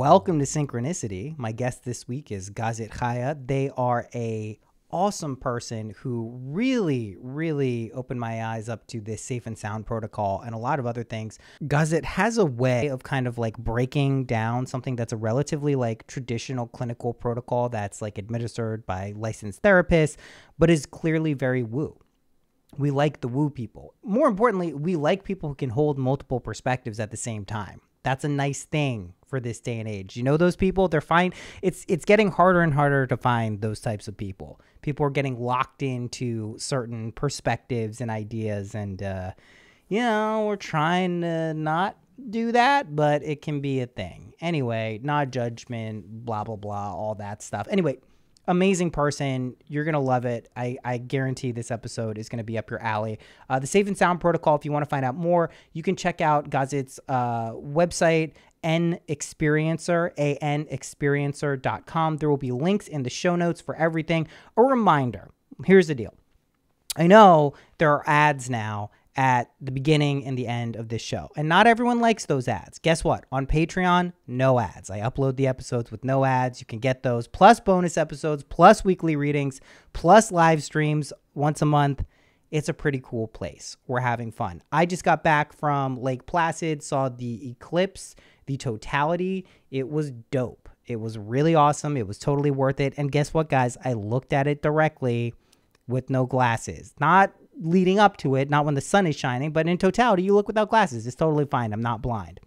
Welcome to Synchronicity. My guest this week is Gazit Chaya. They are a awesome person who really, really opened my eyes up to this safe and sound protocol and a lot of other things. Gazit has a way of kind of like breaking down something that's a relatively like traditional clinical protocol that's like administered by licensed therapists, but is clearly very woo we like the woo people. More importantly, we like people who can hold multiple perspectives at the same time. That's a nice thing for this day and age. You know those people, they're fine. It's it's getting harder and harder to find those types of people. People are getting locked into certain perspectives and ideas and uh you know, we're trying to not do that, but it can be a thing. Anyway, not judgment, blah blah blah, all that stuff. Anyway, amazing person. You're going to love it. I, I guarantee this episode is going to be up your alley. Uh, the Safe and Sound Protocol, if you want to find out more, you can check out Gazit's uh, website, N Experiencer, A-N Experiencer.com. There will be links in the show notes for everything. A reminder here's the deal. I know there are ads now at the beginning and the end of this show. And not everyone likes those ads. Guess what? On Patreon, no ads. I upload the episodes with no ads. You can get those plus bonus episodes, plus weekly readings, plus live streams once a month. It's a pretty cool place. We're having fun. I just got back from Lake Placid, saw the eclipse, the totality. It was dope. It was really awesome. It was totally worth it. And guess what, guys? I looked at it directly with no glasses. Not leading up to it, not when the sun is shining, but in totality, you look without glasses. It's totally fine. I'm not blind.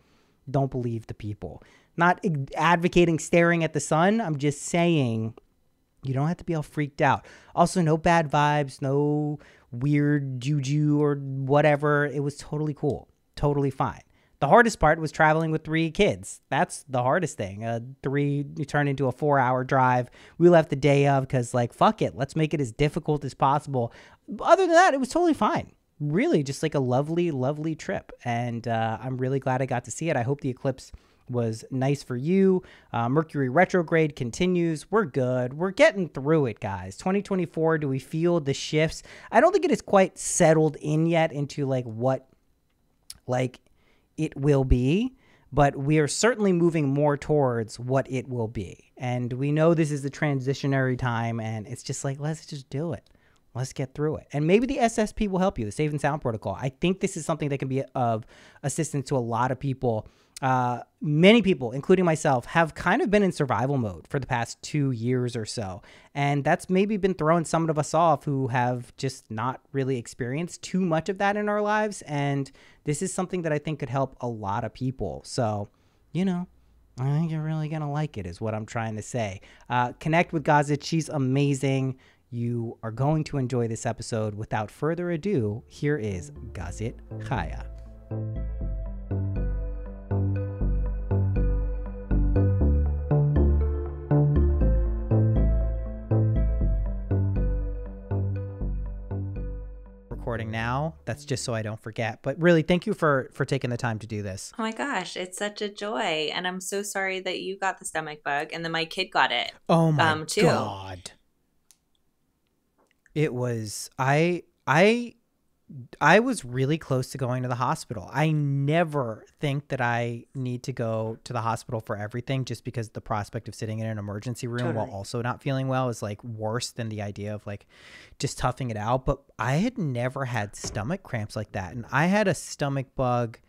Don't believe the people. Not advocating staring at the sun. I'm just saying you don't have to be all freaked out. Also, no bad vibes, no weird juju or whatever. It was totally cool. Totally fine. The hardest part was traveling with three kids. That's the hardest thing. Uh, three you turn into a four hour drive. We left the day of because, like, fuck it. Let's make it as difficult as possible. Other than that, it was totally fine. Really, just like a lovely, lovely trip. And uh, I'm really glad I got to see it. I hope the eclipse was nice for you. Uh, Mercury retrograde continues. We're good. We're getting through it, guys. 2024, do we feel the shifts? I don't think it is quite settled in yet into like what, like, it will be, but we are certainly moving more towards what it will be. And we know this is the transitionary time, and it's just like, let's just do it. Let's get through it. And maybe the SSP will help you, the Safe and Sound Protocol. I think this is something that can be of assistance to a lot of people uh, many people, including myself, have kind of been in survival mode for the past two years or so. And that's maybe been throwing some of us off who have just not really experienced too much of that in our lives. And this is something that I think could help a lot of people. So, you know, I think you're really going to like it, is what I'm trying to say. Uh, connect with Gazit. She's amazing. You are going to enjoy this episode. Without further ado, here is Gazit Chaya. Recording now. That's just so I don't forget. But really, thank you for for taking the time to do this. Oh my gosh, it's such a joy, and I'm so sorry that you got the stomach bug, and then my kid got it. Oh my um, god! It was I I I was really close to going to the hospital. I never think that I need to go to the hospital for everything just because the prospect of sitting in an emergency room totally. while also not feeling well is like worse than the idea of like just toughing it out. But I had never had stomach cramps like that. And I had a stomach bug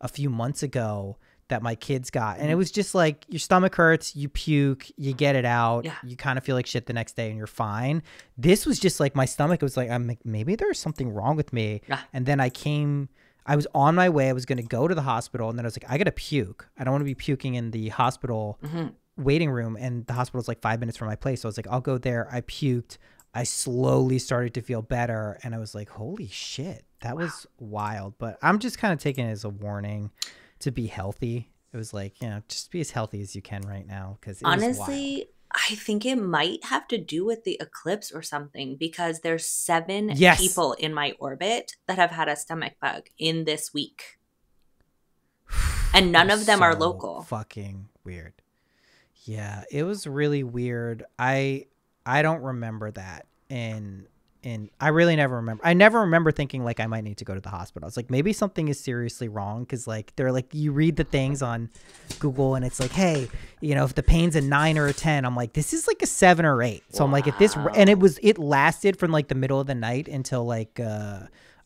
a few months ago that my kids got. And it mm-hmm. was just like your stomach hurts, you puke, you get it out, yeah. you kind of feel like shit the next day and you're fine. This was just like my stomach was like, I'm like, maybe there's something wrong with me. Yeah. And then I came, I was on my way, I was going to go to the hospital. And then I was like, I got to puke. I don't want to be puking in the hospital mm-hmm. waiting room. And the hospital's like five minutes from my place. So I was like, I'll go there. I puked. I slowly started to feel better. And I was like, holy shit, that wow. was wild. But I'm just kind of taking it as a warning to be healthy. It was like, you know, just be as healthy as you can right now because honestly, I think it might have to do with the eclipse or something because there's seven yes. people in my orbit that have had a stomach bug in this week. And none of them so are local. Fucking weird. Yeah, it was really weird. I I don't remember that in and I really never remember. I never remember thinking like I might need to go to the hospital. It's like maybe something is seriously wrong because like they're like you read the things on Google and it's like, hey, you know, if the pain's a nine or a ten, I'm like, this is like a seven or eight. So I'm like, if this and it was it lasted from like the middle of the night until like uh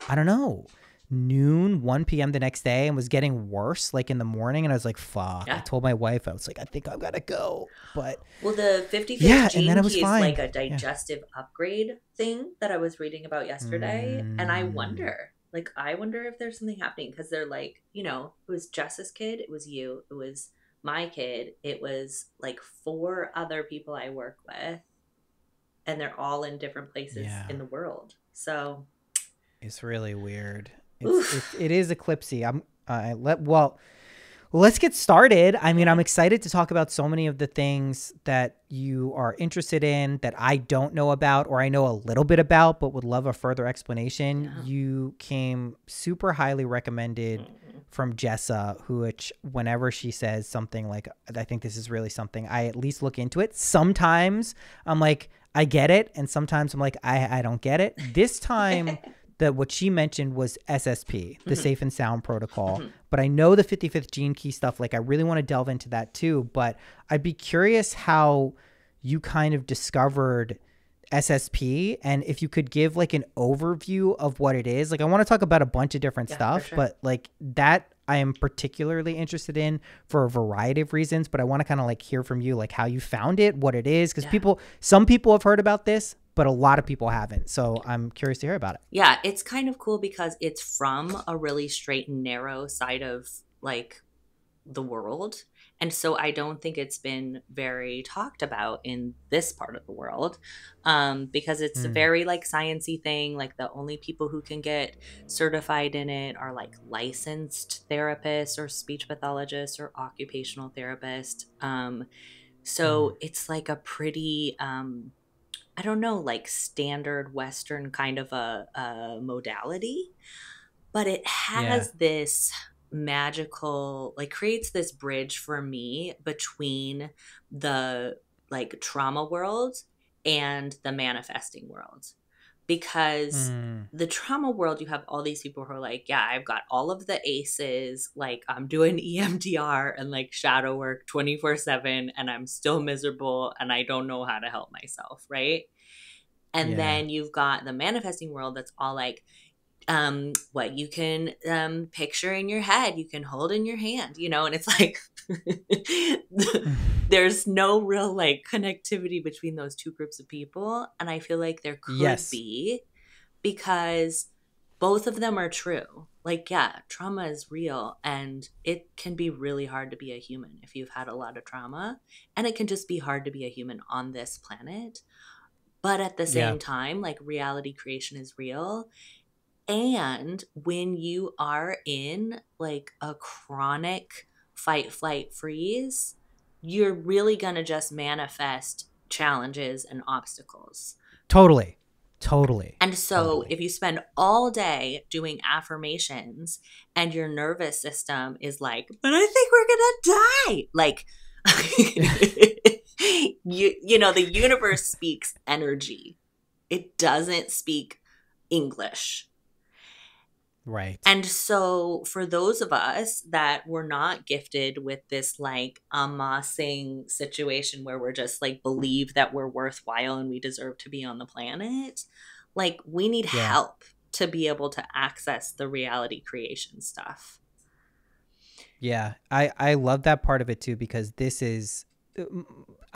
I don't know noon, 1 p.m. the next day and was getting worse like in the morning. And I was like, fuck. Yeah. I told my wife, I was like, I think I've got to go. But well, the 55th yeah, gene and then it was fine. like a digestive yeah. upgrade thing that I was reading about yesterday. Mm. And I mm. wonder, like, I wonder if there's something happening because they're like, you know, it was Jess's kid, it was you, it was my kid, it was like four other people I work with. And they're all in different places yeah. in the world. So it's really weird. It's, it's, it is eclipsy. I'm uh, let well let's get started. I mean, I'm excited to talk about so many of the things that you are interested in that I don't know about or I know a little bit about, but would love a further explanation. Yeah. You came super highly recommended mm-hmm. from Jessa, who, which whenever she says something like, I think this is really something, I at least look into it. Sometimes I'm like, I get it. And sometimes I'm like, I, I don't get it. This time, that what she mentioned was SSP, the mm-hmm. Safe and Sound Protocol. Mm-hmm. But I know the 55th gene key stuff. Like, I really want to delve into that too. But I'd be curious how you kind of discovered SSP and if you could give like an overview of what it is. Like, I want to talk about a bunch of different yeah, stuff, sure. but like that I am particularly interested in for a variety of reasons. But I want to kind of like hear from you, like how you found it, what it is, because yeah. people, some people have heard about this, but a lot of people haven't. So I'm curious to hear about it. Yeah, it's kind of cool because it's from a really straight and narrow side of like the world. And so I don't think it's been very talked about in this part of the world um, because it's mm. a very like sciency thing. Like the only people who can get certified in it are like licensed therapists or speech pathologists or occupational therapists. Um, so mm. it's like a pretty um, I don't know, like standard Western kind of a, a modality, but it has yeah. this magical, like, creates this bridge for me between the like trauma world and the manifesting world because mm. the trauma world you have all these people who are like yeah i've got all of the aces like i'm doing emdr and like shadow work 24 7 and i'm still miserable and i don't know how to help myself right and yeah. then you've got the manifesting world that's all like um what you can um picture in your head you can hold in your hand you know and it's like there's no real like connectivity between those two groups of people and i feel like there could yes. be because both of them are true like yeah trauma is real and it can be really hard to be a human if you've had a lot of trauma and it can just be hard to be a human on this planet but at the same yeah. time like reality creation is real and when you are in like a chronic fight, flight, freeze, you're really going to just manifest challenges and obstacles. Totally. Totally. And so totally. if you spend all day doing affirmations and your nervous system is like, but I think we're going to die. Like, you, you know, the universe speaks energy, it doesn't speak English. Right. And so for those of us that were not gifted with this like amassing situation where we're just like believe that we're worthwhile and we deserve to be on the planet, like we need yeah. help to be able to access the reality creation stuff. Yeah. I I love that part of it too because this is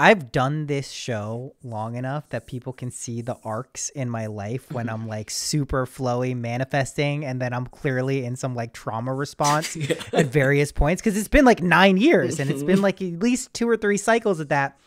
I've done this show long enough that people can see the arcs in my life when I'm like super flowy manifesting and then I'm clearly in some like trauma response yeah. at various points because it's been like 9 years and it's been like at least two or three cycles of that.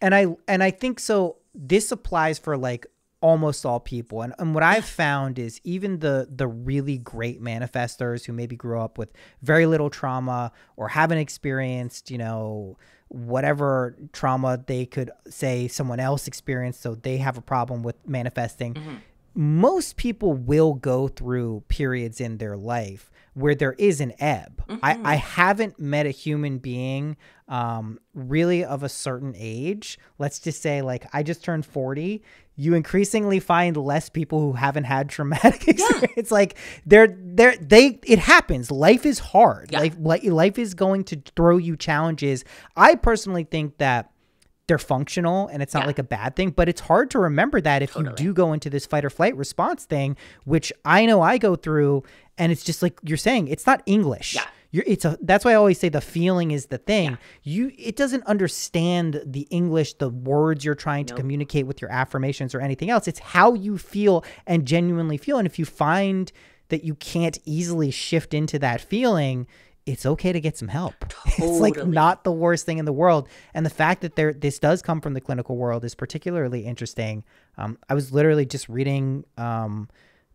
And I and I think so this applies for like almost all people. And, and what I've found is even the the really great manifestors who maybe grew up with very little trauma or haven't experienced, you know, whatever trauma they could say someone else experienced so they have a problem with manifesting mm-hmm. most people will go through periods in their life where there is an ebb. Mhm. I, I haven't met a human being um, really of a certain age. Let's just say, like, I just turned 40. You increasingly find less people who haven't had traumatic experience. Like, they're, they're, they, it happens. Life is hard. Yeah. Life, li- life is going to throw you challenges. I personally think that they're functional and it's not Yeah. like a bad thing, but it's hard to remember that if Totally. you do go into this fight or flight response thing, which I know I go through, and it's just like you're saying, it's not English. Yeah. You're, it's a that's why I always say the feeling is the thing. You it doesn't understand the English, the words you're trying to Nope. communicate with your affirmations or anything else. It's how you feel and genuinely feel. And if you find that you can't easily shift into that feeling, it's okay to get some help. It's like not the worst thing in the world. And the fact that there this does come from the clinical world is particularly interesting. Um, I was literally just reading um,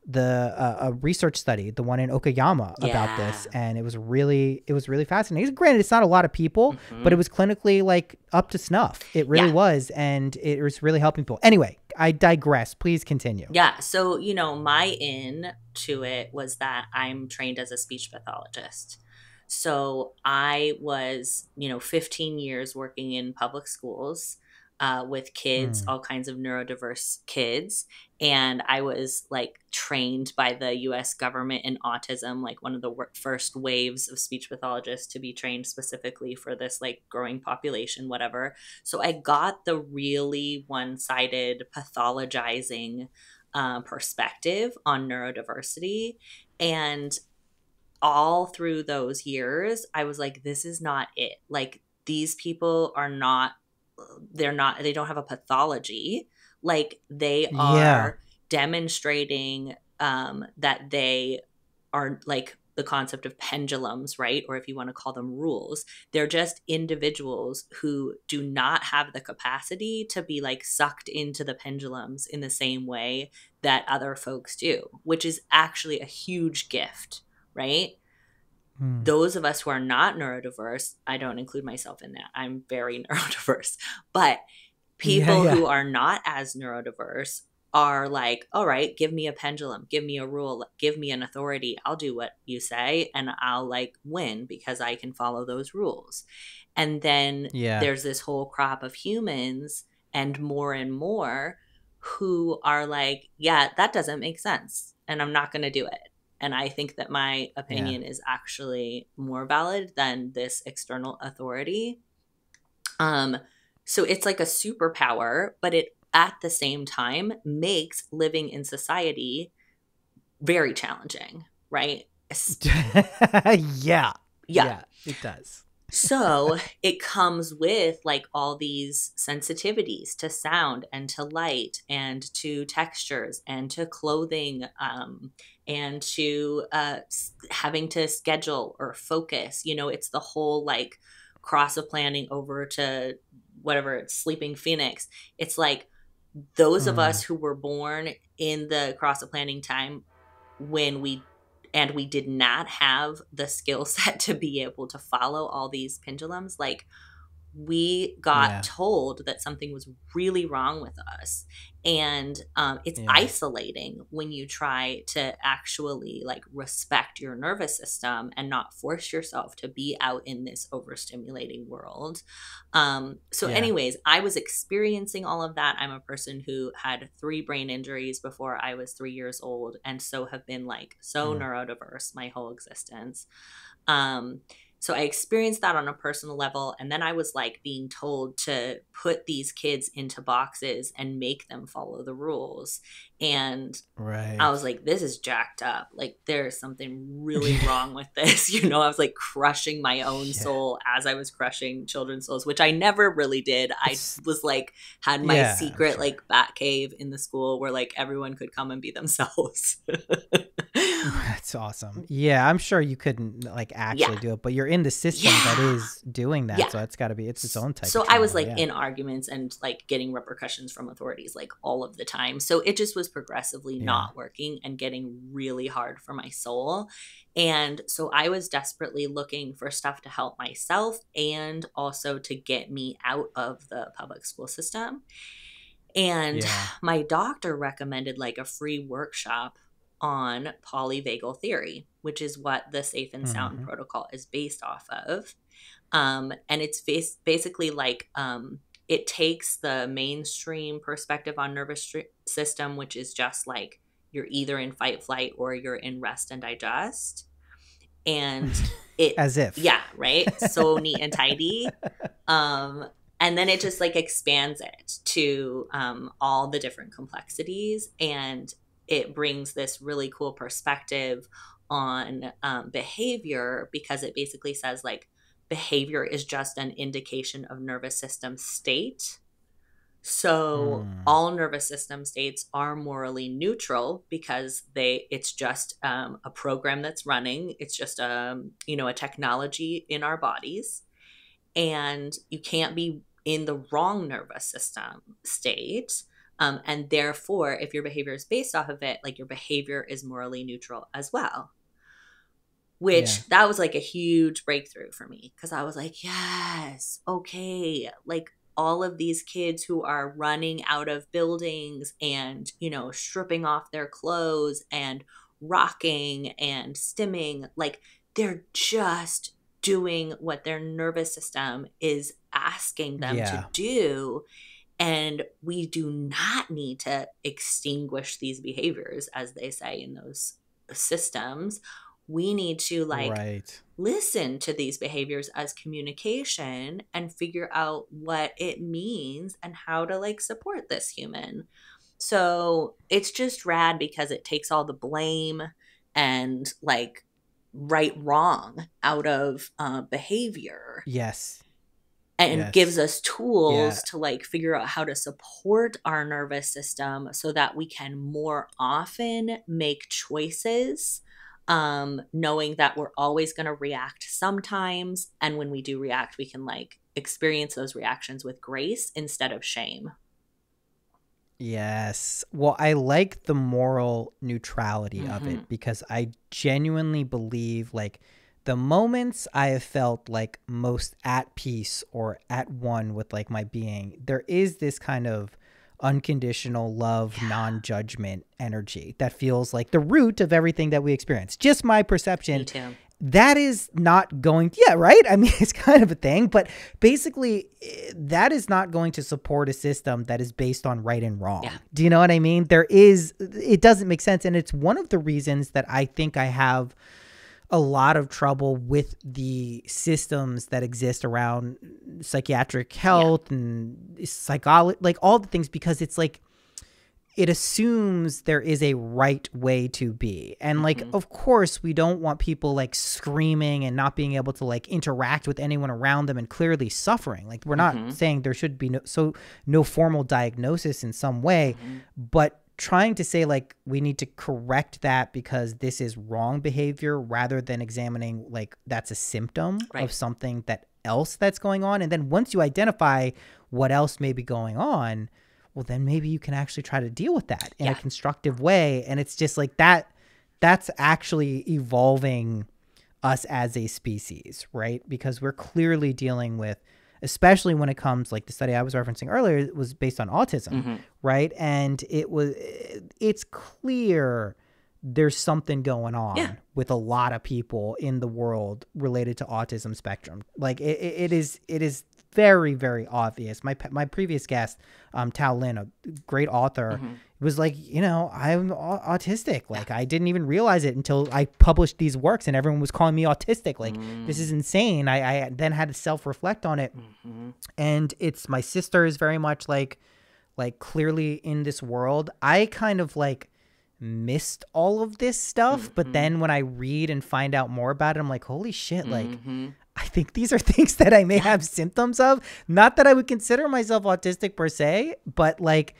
the uh, a research study, the one in Okayama about this, and it was really it was really fascinating. Granted, it's not a lot of people, but it was clinically like up to snuff. It really Mm-hmm. Yeah. was, and it was really helping people. Anyway, I digress. Please continue. Yeah. So, you know, my in to it was that I'm trained as a speech pathologist. So I was, you know, 15 years working in public schools uh, with kids, Hmm. all kinds of neurodiverse kids. And I was like trained by the US government in autism, like one of the wor- first waves of speech pathologists to be trained specifically for this like growing population, whatever. So I got the really one sided pathologizing uh, perspective on neurodiversity. And all through those years, I was like, this is not it. Like, these people are not, they're not, they don't have a pathology. Like, they are Yeah. demonstrating um, that they are like the concept of pendulums, right? Or if you want to call them rules, they're just individuals who do not have the capacity to be like sucked into the pendulums in the same way that other folks do, which is actually a huge gift, right? Hmm. Those of us who are not neurodiverse, I don't include myself in that. I'm very neurodiverse. But people yeah. who are not as neurodiverse are like, all right, give me a pendulum, give me a rule, give me an authority. I'll do what you say and I'll like win because I can follow those rules. And then Yeah. there's this whole crop of humans and more and more who are like, yeah, that doesn't make sense and I'm not going to do it. And I think that my opinion is actually more valid than this external authority. Um, so it's like a superpower, but it at the same time makes living in society very challenging, right? Es- yeah. Yeah. It does. So it comes with like all these sensitivities to sound and to light and to textures and to clothing um, and to uh, having to schedule or focus. You know, it's the whole like cross of planning over to whatever it's sleeping phoenix. It's like those of Mm. us who were born in the cross of planning time when we and we did not have the skill set to be able to follow all these pendulums like we got Yeah. told that something was really wrong with us and um, it's Yeah. isolating when you try to actually like respect your nervous system and not force yourself to be out in this overstimulating world um, so Yeah. anyways i was experiencing all of that i'm a person who had three brain injuries before i was three years old and so have been like so Mm. neurodiverse my whole existence um, so I experienced that on a personal level. And then I was like being told to put these kids into boxes and make them follow the rules. And Right. I was like, this is jacked up. Like, there's something really wrong with this. You know, I was like crushing my own Yeah. soul as I was crushing children's souls, which I never really did. I was like, had my Yeah, secret sure. like bat cave in the school where like everyone could come and be themselves. That's awesome. Yeah, I'm sure you couldn't like actually Yeah. do it, but you're in the system that is doing that, so it's got to be it's its own type. so i was like in arguments and like getting repercussions from authorities like all of the time so it just was progressively Yeah. not working and getting really hard for my soul and so i was desperately looking for stuff to help myself and also to get me out of the public school system and Yeah. my doctor recommended like a free workshop on polyvagal theory, which is what the Safe and Sound Mhm. protocol is based off of. Um, and it's bas- basically like um, it takes the mainstream perspective on nervous system, which is just like you're either in fight, flight, or you're in rest and digest. And it As if. yeah, right? So neat and tidy. Um, and then it just like expands it to um, all the different complexities and it brings this really cool perspective on um, behavior because it basically says like behavior is just an indication of nervous system state so Hmm. all nervous system states are morally neutral because they it's just um, a program that's running. It's just a you know a technology in our bodies, and you can't be in the wrong nervous system state. Um, and therefore, if your behavior is based off of it, like your behavior is morally neutral as well. Which Yeah. that was like a huge breakthrough for me because I was like, yes, okay, like all of these kids who are running out of buildings and, you know, stripping off their clothes and rocking and stimming, like they're just doing what their nervous system is asking them Yeah. to do. And we do not need to extinguish these behaviors, as they say in those systems. We need to like right. listen to these behaviors as communication and figure out what it means and how to like support this human. So it's just rad because it takes all the blame and like right wrong out of uh, behavior Yes. and Yes. gives us tools Yeah. to like figure out how to support our nervous system so that we can more often make choices um knowing that we're always going to react sometimes and when we do react we can like experience those reactions with grace instead of shame Yes. Well, I like the moral neutrality of Mhm. it because I genuinely believe like the moments I have felt like most at peace or at one with like my being, there is this kind of unconditional love, Yeah. non-judgment energy that feels like the root of everything that we experience. Just my perception that is not going yeah right i mean it's kind of a thing but basically eh, that is not going to support a system that is based on right and wrong Yeah. do you know what i mean there is it doesn't make sense and it's one of the reasons that i think i have a lot of trouble with the systems that exist around psychiatric health and psychology like all the things because it's like it assumes there is a right way to be. And like Mhm. of course we don't want people like screaming and not being able to like interact with anyone around them and clearly suffering. Like we're not Mhm. saying there should be no so no formal diagnosis in some way, Mhm. but trying to say like we need to correct that because this is wrong behavior rather than examining like that's a symptom Right. of something that else that's going on. And then once you identify what else may be going on well then maybe you can actually try to deal with that in a constructive way. And it's just like that that's actually evolving us as a species right? Because we're clearly dealing with especially when it comes like the study i was referencing earlier was based on autism Mhm. right and it was it's clear there's something going on Yeah. with a lot of people in the world related to autism spectrum like it it is it is very very obvious my my previous guest um tao lin a great author Mhm. was like you know i'm autistic like i didn't even realize it until i published these works and everyone was calling me autistic like this is insane i i then had to self-reflect on it Mhm. and it's my sister is very much like like clearly in this world i kind of like missed all of this stuff but Mhm. then when i read and find out more about it i'm like holy shit like Mhm. I think these are things that i may have symptoms of not that i would consider myself autistic per se but like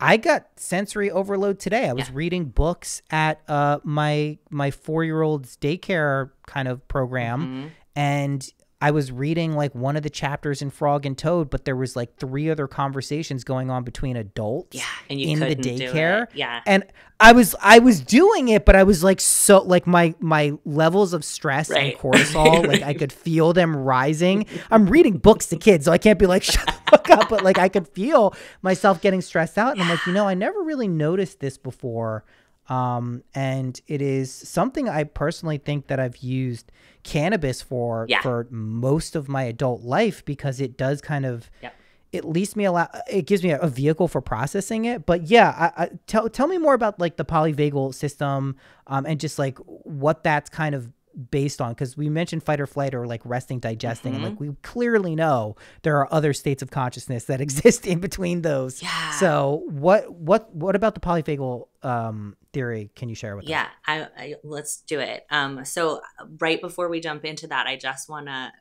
I got sensory overload today. I was Yeah. reading books at uh, my my four year old's daycare kind of program, Mhm. and I was reading like one of the chapters in Frog and Toad, but there was like three other conversations going on between adults. yeah and you in the daycare, yeah And I was I was doing it, but I was like so like my my levels of stress Right. and cortisol, like I could feel them rising. I'm reading books to kids, so I can't be like shut the fuck up, but like I could feel myself getting stressed out, and I'm like, you know, I never really noticed this before Um, and it is something I personally think that I've used cannabis for Yeah. for most of my adult life because it does kind of Yep. at least me allow it gives me a, a vehicle for processing it. But yeah, I, I, tell tell me more about like the polyvagal system um, and just like what that's kind of based on because we mentioned fight or flight or like resting digesting and Mm-hmm. like we clearly know there are other states of consciousness that exist in between those Yeah. so what what what about the polyvagal um theory can you share with us Yeah, I, I let's do it. Um, so right before we jump into that, I just want to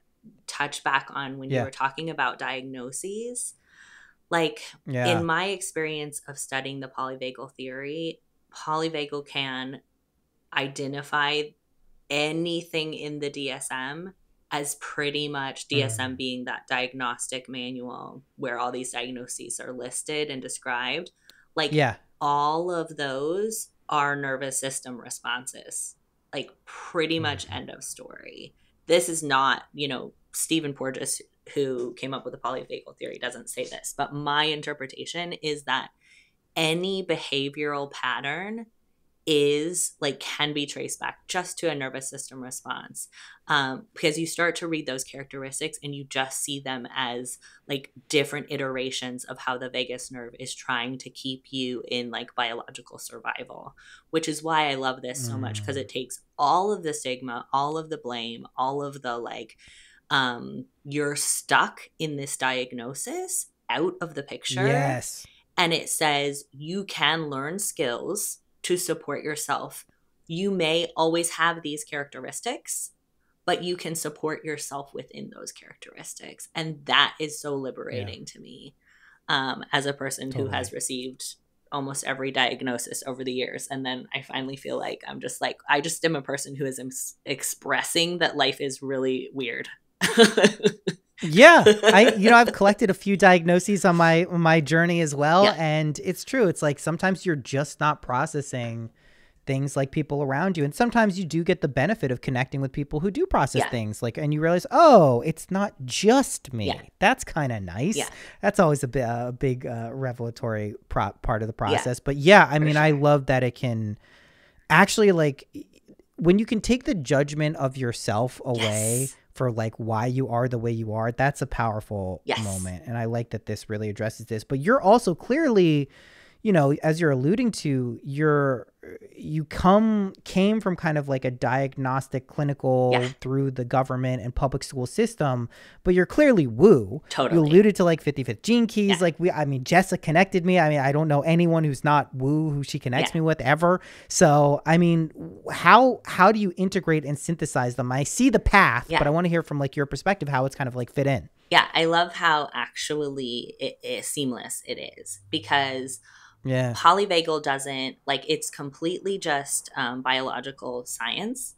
touch back on when Yeah. you were talking about diagnoses. Like yeah in my experience of studying the polyvagal theory, polyvagal can identify anything in the DSM as pretty much DSM Mhm. being that diagnostic manual where all these diagnoses are listed and described. Like yeah all of those are nervous system responses. Like pretty much Mhm. end of story. This is not, you know, Stephen Porges who came up with the polyvagal theory doesn't say this, but my interpretation is that any behavioral pattern is like can be traced back just to a nervous system response. Um, because you start to read those characteristics and you just see them as like different iterations of how the vagus nerve is trying to keep you in like biological survival which is why i love this so much because Mm. it takes all of the stigma all of the blame all of the like um you're stuck in this diagnosis out of the picture. Yes. And it says you can learn skills to support yourself. You may always have these characteristics, but you can support yourself within those characteristics. And that is so liberating to me um, as a person who has received almost every diagnosis over the years. And then I finally feel like I'm just like, I just am a person who is ex- expressing that life is really weird. yeah i you know i've collected a few diagnoses on my my journey as well Yeah. and it's true it's like sometimes you're just not processing things like people around you and sometimes you do get the benefit of connecting with people who do process Yeah. things like and you realize oh it's not just me Yeah. that's kind of nice Yeah. that's always a, bi- a big uh, revelatory pro- part of the process but yeah i for mean i love that it can actually like when you can take the judgment of yourself away Yes. For like why you are the way you are that's a powerful Yes. moment and i like that this really addresses this but you're also clearly you know as you're alluding to you're you come came from kind of like a diagnostic clinical Yeah. through the government and public school system but you're clearly woo Totally. you alluded to like 55th gene keys Yeah. like we i mean jessa connected me i mean i don't know anyone who's not woo who she connects Yeah. me with ever so i mean how how do you integrate and synthesize them i see the path but i want to hear from like your perspective how it's kind of like fit in yeah, I love how actually it is seamless it is because yeah. Polyvagal doesn't like it's completely just um, biological science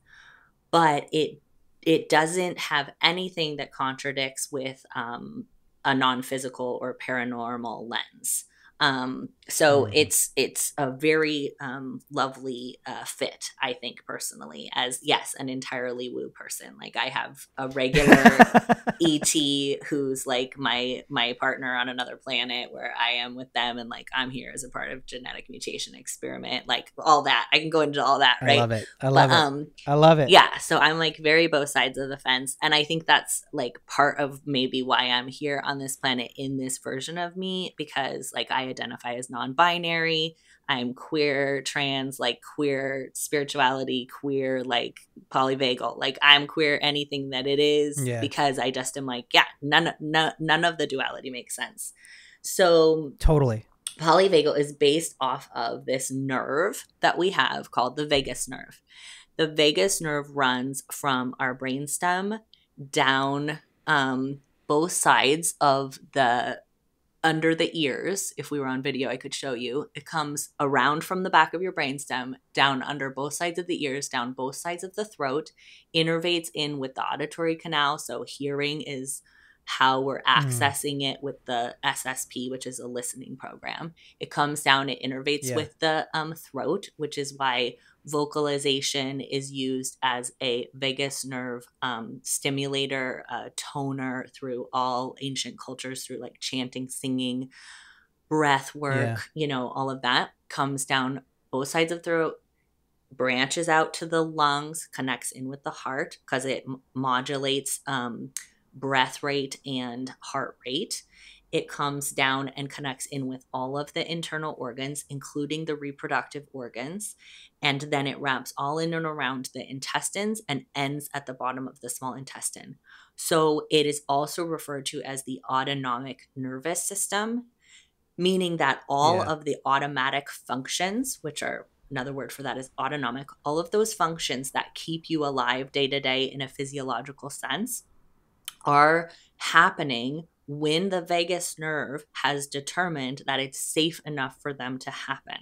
but it it doesn't have anything that contradicts with um, a non-physical or paranormal lens. Um, so Mhm. it's it's a very um, lovely uh, fit i think personally as yes an entirely woo person. Like i have a regular et who's like my my partner on another planet where i am with them and like i'm here as a part of genetic mutation experiment like all that. I can go into all that i love it. I love but it. um i love it. yeah so i'm like very both sides of the fence and i think that's like part of maybe why i'm here on this planet in this version of me because like i identify as non-binary i'm queer trans like queer spirituality queer like polyvagal like i'm queer anything that it is Yeah. because i just am like yeah none, none none of the duality makes sense so totally polyvagal is based off of this nerve that we have called the vagus nerve. The vagus nerve runs from our brainstem down um, both sides of the under the ears. If we were on video, I could show you. It comes around from the back of your brainstem, down under both sides of the ears, down both sides of the throat, innervates in with the auditory canal. So hearing is how we're accessing it with the SSP, which is a listening program. It comes down, it innervates Yeah. with the um, throat, which is why vocalization is used as a vagus nerve um, stimulator, uh, toner through all ancient cultures, through like chanting, singing, breath work, Yeah. you know, all of that comes down both sides of throat, branches out to the lungs, connects in with the heart because it m- modulates um, breath rate and heart rate. It comes down and connects in with all of the internal organs, including the reproductive organs. And then it wraps all in and around the intestines and ends at the bottom of the small intestine. So it is also referred to as the autonomic nervous system, meaning that all Yeah. of the automatic functions, which are another word for that is autonomic, all of those functions that keep you alive day to day in a physiological sense are happening when the vagus nerve has determined that it's safe enough for them to happen.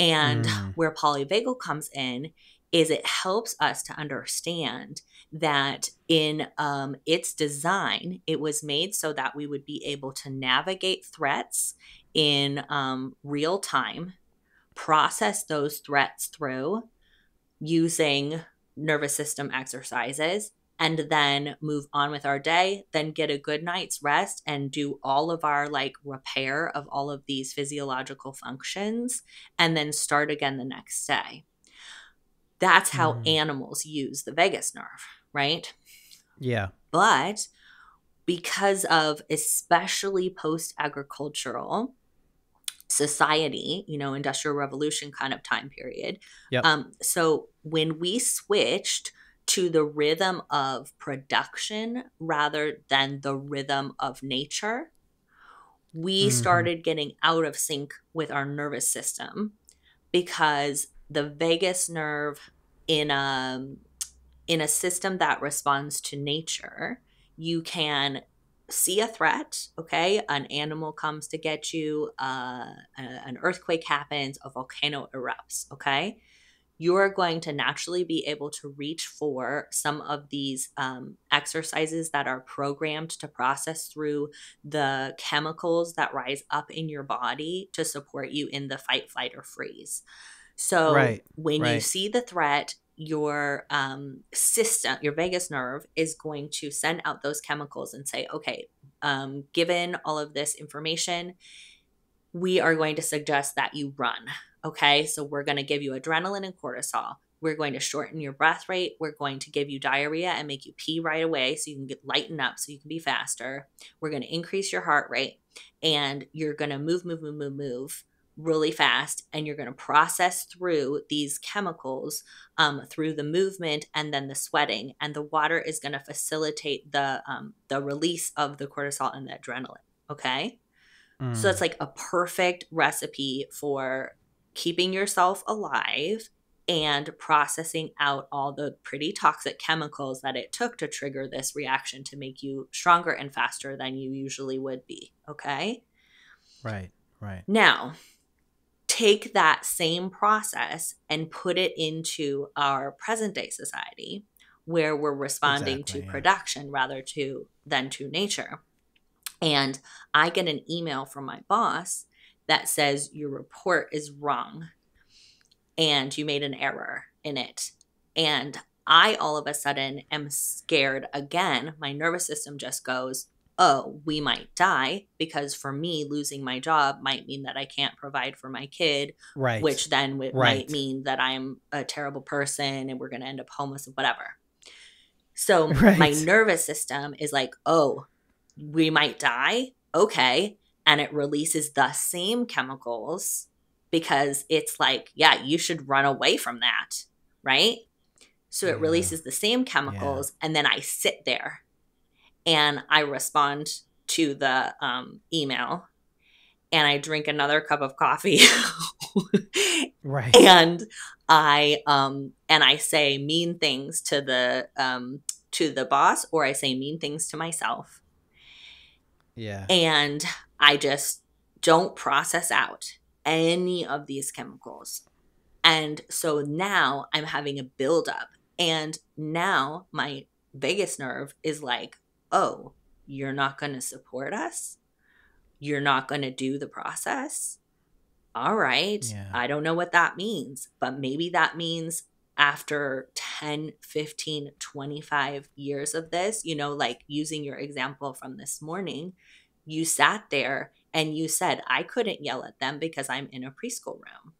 And Mm. where polyvagal comes in is it helps us to understand that in um, its design, it was made so that we would be able to navigate threats in um, real time, process those threats through using nervous system exercises, and then move on with our day, then get a good night's rest and do all of our like repair of all of these physiological functions, and then start again the next day. That's how Mhm. animals use the vagus nerve, right? Yeah. But because of especially post agricultural society, you know, industrial revolution kind of time period. Yep. Um, so when we switched to the rhythm of production rather than the rhythm of nature, we Mhm. started getting out of sync with our nervous system because the vagus nerve in a in a system that responds to nature, you can see a threat. Okay, an animal comes to get you, uh, a- an earthquake happens, a volcano erupts. Okay, you're going to naturally be able to reach for some of these um, exercises that are programmed to process through the chemicals that rise up in your body to support you in the fight, flight, or freeze. So Right, when you see the threat, your um, system, your vagus nerve, is going to send out those chemicals and say, okay, um, given all of this information, we are going to suggest that you run. Okay, so we're going to give you adrenaline and cortisol. We're going to shorten your breath rate. We're going to give you diarrhea and make you pee right away so you can get lighten up so you can be faster. We're going to increase your heart rate and you're going to move, move, move, move, move really fast and you're going to process through these chemicals um, through the movement and then the sweating and the water is going to facilitate the um, the release of the cortisol and the adrenaline okay Mm. so it's like a perfect recipe for keeping yourself alive and processing out all the pretty toxic chemicals that it took to trigger this reaction to make you stronger and faster than you usually would be okay right, right. now, take that same process and put it into our present day society where we're responding Exactly, to yeah. production rather to than to nature. And I get an email from my boss that says your report is wrong and you made an error in it. And I all of a sudden am scared again. My nervous system just goes, oh, we might die because for me, losing my job might mean that I can't provide for my kid, Right. which then w- Right. might mean that I'm a terrible person and we're going to end up homeless and whatever. So my nervous system is like, oh, we might die. Okay. And it releases the same chemicals because it's like, yeah, you should run away from that. Right. So it Yeah. releases the same chemicals. And then I sit there and I respond to the um, email and I drink another cup of coffee. right. and I um and I say mean things to the um to the boss or I say mean things to myself yeah. and I just don't process out any of these chemicals. And so now I'm having a buildup. And now my vagus nerve is like, oh, you're not going to support us? You're not going to do the process? All right. Yeah. I don't know what that means, but maybe that means after 10, 15, 25 years of this, you know, like using your example from this morning, you sat there and you said, I couldn't yell at them because I'm in a preschool room.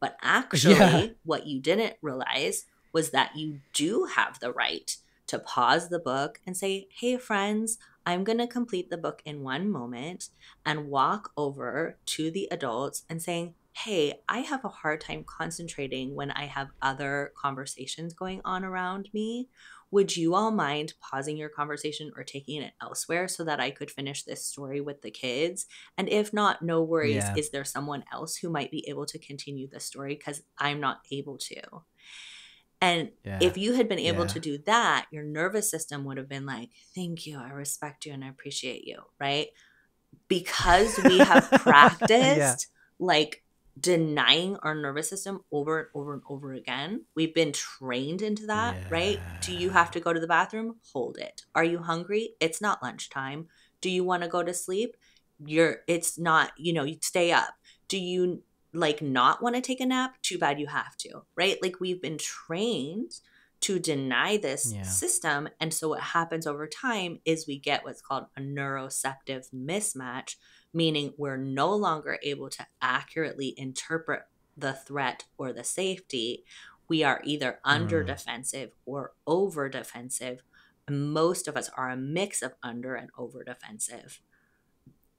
But actually, Yeah. what you didn't realize was that you do have the right to pause the book and say, Hey, friends, I'm going to complete the book in one moment and walk over to the adults and saying, Hey, I have a hard time concentrating when I have other conversations going on around me. Would you all mind pausing your conversation or taking it elsewhere so that I could finish this story with the kids? And if not, no worries. Yeah. Is there someone else who might be able to continue the story? Because I'm not able to. And Yeah. if you had been able Yeah. to do that, your nervous system would have been like, thank you, I respect you, and I appreciate you, right? Because we have practiced like denying our nervous system over and over and over again. We've been trained into that, right? Do you have to go to the bathroom? Hold it. Are you hungry? It's not lunchtime. Do you want to go to sleep? You're it's not, you know, you stay up. Do you like not want to take a nap? Too bad you have to, right? Like we've been trained to deny this Yeah. system. And so what happens over time is we get what's called a neuroceptive mismatch, meaning we're no longer able to accurately interpret the threat or the safety. We are either under Mm. defensive or over defensive. Most of us are a mix of under and over defensive.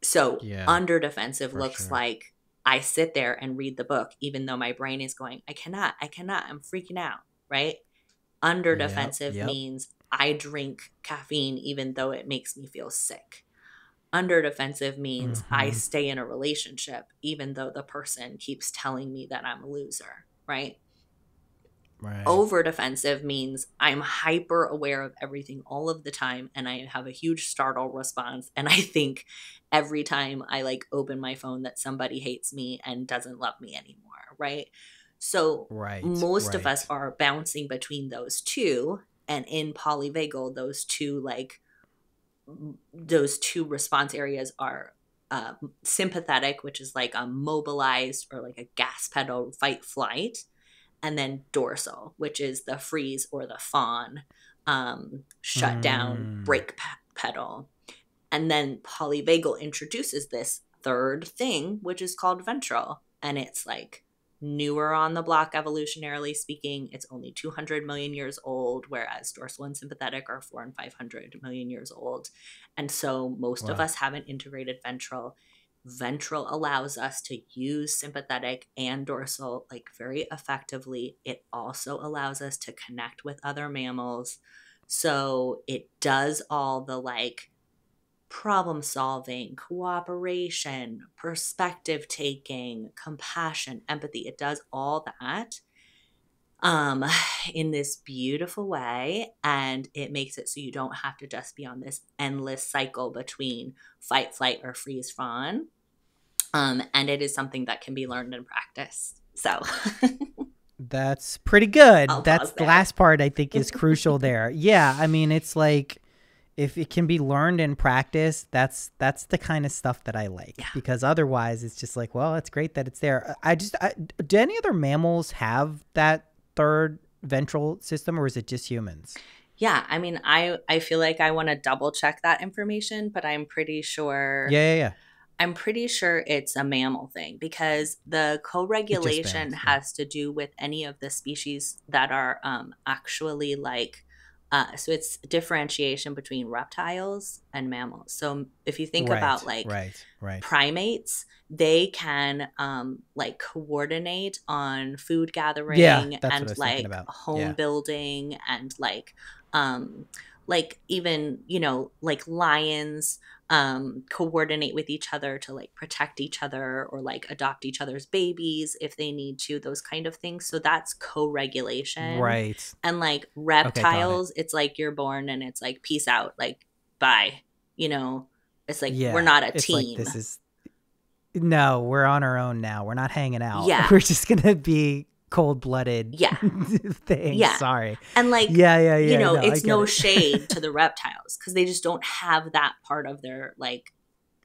So Yeah, under defensive looks sure. like I sit there and read the book, even though my brain is going, I cannot, I cannot, I'm freaking out, right? Under Yep, defensive yep. means I drink caffeine even though it makes me feel sick. Under defensive means I Mhm. stay in a relationship even though the person keeps telling me that I'm a loser, right? right. Over defensive means I'm hyper aware of everything all of the time and I have a huge startle response. And I think every time I like open my phone that somebody hates me and doesn't love me anymore, right? So right. most of us are bouncing between those two. And in polyvagal, those two like those two response areas are uh, sympathetic, which is like a mobilized or like a gas pedal fight flight, and then dorsal, which is the freeze or the fawn, um, shut down Mm. brake pe- pedal. And then polyvagal introduces this third thing, which is called ventral. And it's like newer on the block, evolutionarily speaking. It's only 200 million years old, whereas dorsal and sympathetic are four and 500 million years old. And so most of us haven't integrated ventral. Ventral allows us to use sympathetic and dorsal like very effectively. It also allows us to connect with other mammals. So it does all the like problem solving, cooperation, perspective taking, compassion, empathy. It does all that um in this beautiful way and it makes it so you don't have to just be on this endless cycle between fight flight or freeze fawn um and it is something that can be learned and practiced so That's pretty good. I'll That's the last part I think is crucial there. Yeah, I mean it's like if it can be learned and practiced, that's that's the kind of stuff that I like Yeah. because otherwise it's just like, well, it's great that it's there. I just I, do any other mammals have that third ventral system or is it just humans? yeah i mean i i feel like i want to double check that information but i'm pretty sure Yeah, yeah, yeah. I'm pretty sure it's a mammal thing because the co-regulation mammals, yeah. has to do with any of the species that are um, actually like. Uh, so it's differentiation between reptiles and mammals. So if you think Right, about like right, right. primates, they can um, like coordinate on food gathering I and like home Yeah. building and like um, like even you know like lions um, coordinate with each other to like protect each other or like adopt each other's babies if they need to those kind of things so that's co-regulation Right. and like got it. reptiles it's like you're born and it's like peace out like bye you know it's like yeah. we're not a it's team Like this is No, we're on our own now. We're not hanging out. Yeah. We're just going to be cold-blooded Yeah. things. Yeah. Sorry. and like yeah, yeah, yeah. you know no, it's no it. shade to the reptiles because they just don't have that part of their like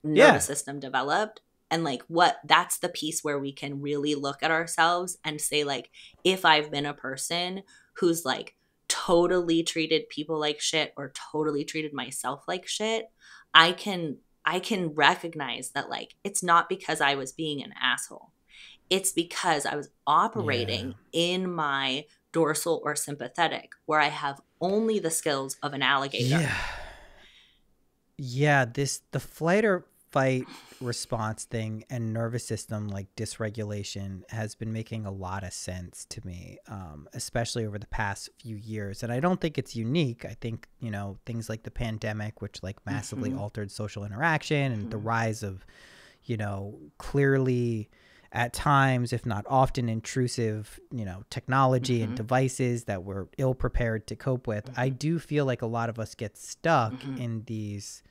nervous Yeah. system developed and like what that's the piece where we can really look at ourselves and say like if i've been a person who's like totally treated people like shit or totally treated myself like shit i can i can recognize that like it's not because i was being an asshole it's because I was operating yeah. in my dorsal or sympathetic, where I have only the skills of an alligator. Yeah. Yeah, this the flight or fight response thing and nervous system like dysregulation has been making a lot of sense to me um, especially over the past few years and i don't think it's unique i think you know things like the pandemic which like massively mm-hmm. altered social interaction and mm-hmm. the rise of you know clearly at times, if not often, intrusive, you know, technology mm-hmm. and devices that we're ill prepared to cope with. Mm-hmm. I do feel like a lot of us get stuck mm-hmm. in these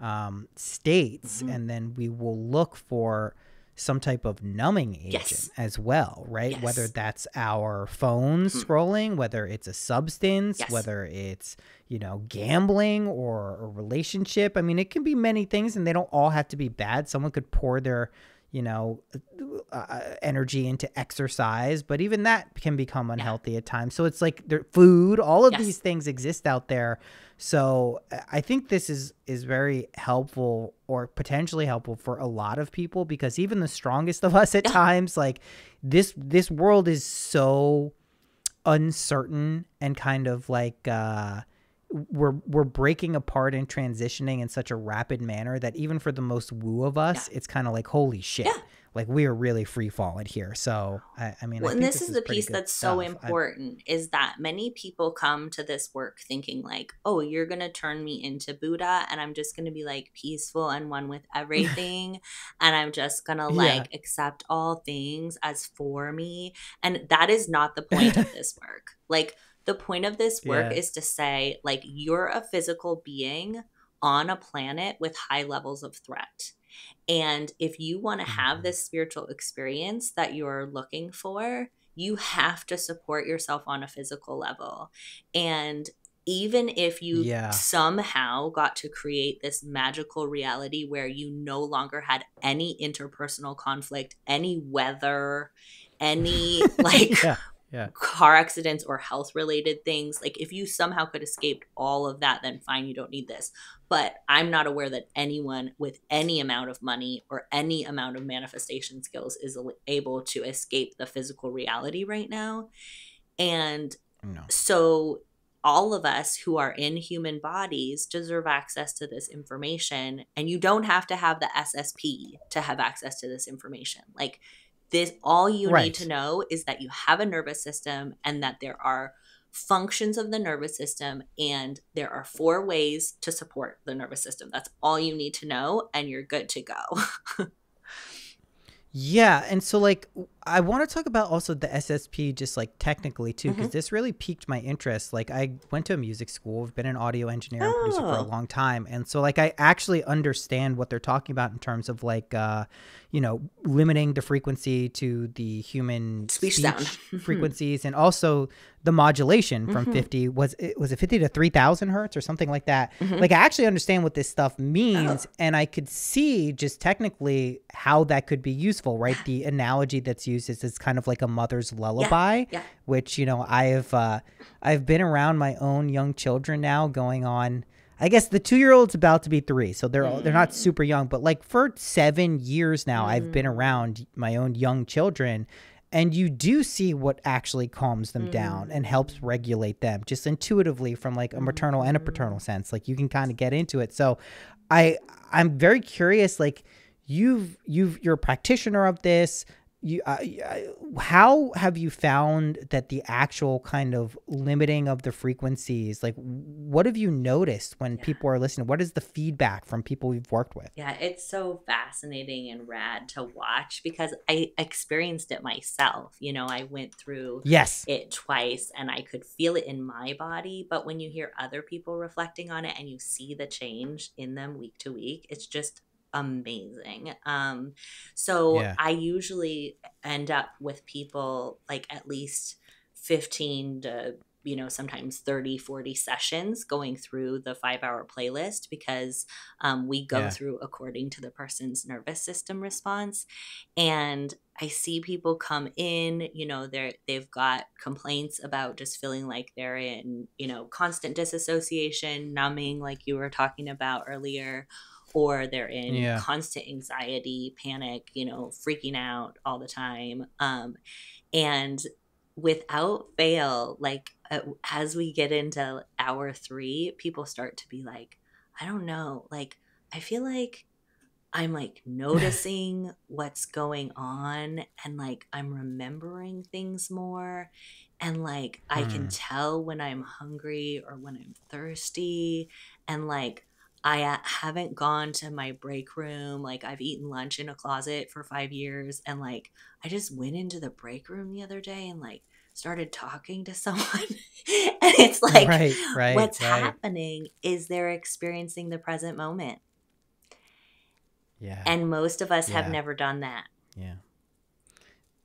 um, states, mm-hmm. and then we will look for some type of numbing agent yes. as well, right? Yes. Whether that's our phone mm-hmm. scrolling, whether it's a substance, yes. whether it's, you know, gambling or a relationship. I mean, it can be many things and they don't all have to be bad. Someone could pour their you know, uh, uh, energy into exercise, but even that can become unhealthy yeah. at times. So it's like there, food, all of yes. these things exist out there. So I think this is is very helpful or potentially helpful for a lot of people because even the strongest of us at yeah. times, like this this world is so uncertain and kind of like uh we're we're breaking apart and transitioning in such a rapid manner that even for the most woo of us, yeah. it's kind of like holy shit. Yeah. Like we are really free falling here. So I, I mean, well, I and this, this is, the piece that's stuff. so important I, is that many people come to this work thinking like, oh, you're gonna turn me into Buddha, and I'm just gonna be like peaceful and one with everything, and I'm just gonna like yeah. accept all things as for me, and that is not the point of this work. Like the point of this work yeah. is to say, like, you're a physical being on a planet with high levels of threat. And if you want to have mm-hmm. this spiritual experience that you're looking for, you have to support yourself on a physical level. And even if you yeah. somehow got to create this magical reality where you no longer had any interpersonal conflict, any weather, any like yeah yeah. car accidents or health related things. Like if you somehow could escape all of that, then fine, you don't need this. But I'm not aware that anyone with any amount of money or any amount of manifestation skills is able to escape the physical reality right now. And no. so all of us who are in human bodies deserve access to this information and you don't have to have the SSP to have access to this information. Like this all you right. need to know is that you have a nervous system and that there are functions of the nervous system and there are four ways to support the nervous system. That's all you need to know and you're good to go. Yeah, and so like I want to talk about also the SSP just like technically too because mm-hmm. this really piqued my interest. Like I went to a music school, I've been an audio engineer and oh. producer for a oh. long time, and so like I actually understand what they're talking about in terms of like uh, you know limiting the frequency to the human speech, speech mm-hmm. frequencies and also the modulation from mm-hmm. 50 was it was it 50 to 3000 hertz or something like that mm-hmm. like i actually understand what this stuff means oh. and i could see just technically how that could be useful right the analogy that's used is it's kind of like a mother's lullaby yeah. Yeah. which you know i've uh i've been around my own young children now going on I guess the two year old's about to be three, so they're they're not mm. super young. But like for seven years now, mm. I've been mm. around my own young children, and you do see what actually calms them mm. down and helps mm. regulate them just intuitively from like a maternal and a paternal mm. sense like you can kind of get into it so i i'm very curious like you've you've you're a practitioner of this you uh, how have you found that the actual kind of limiting of the frequencies like what have you noticed when yeah. people are listening? What is the feedback from people you've worked with? Yeah it's so fascinating and rad to watch because i experienced it myself. You know i went through yes. it twice and i could feel it in my body but when you hear other people reflecting on it and you see the change in them week to week it's just amazing. Um, so yeah. I usually end up with people like at least 15 to you know sometimes 30 40 sessions going through the five hour playlist because um, we go yeah. through according to the person's nervous system response and i see people come in you know they're they've got complaints about just feeling like they're in you know constant disassociation numbing like you were talking about earlier or they're in Yeah. constant anxiety, panic, you know, freaking out all the time. Um, and without fail, like uh, as we get into hour three, people start to be like, I don't know, like, I feel like I'm like noticing what's going on and like I'm remembering things more. And like I can Hmm. tell when I'm hungry or when I'm thirsty. And like I uh, haven't gone to my break room. Like I've eaten lunch in a closet for five years. And like I just went into the break room the other day and like started talking to someone. and it's like, right, right, what's right. happening is they're experiencing the present moment. Yeah. And most of us have never done that. Yeah.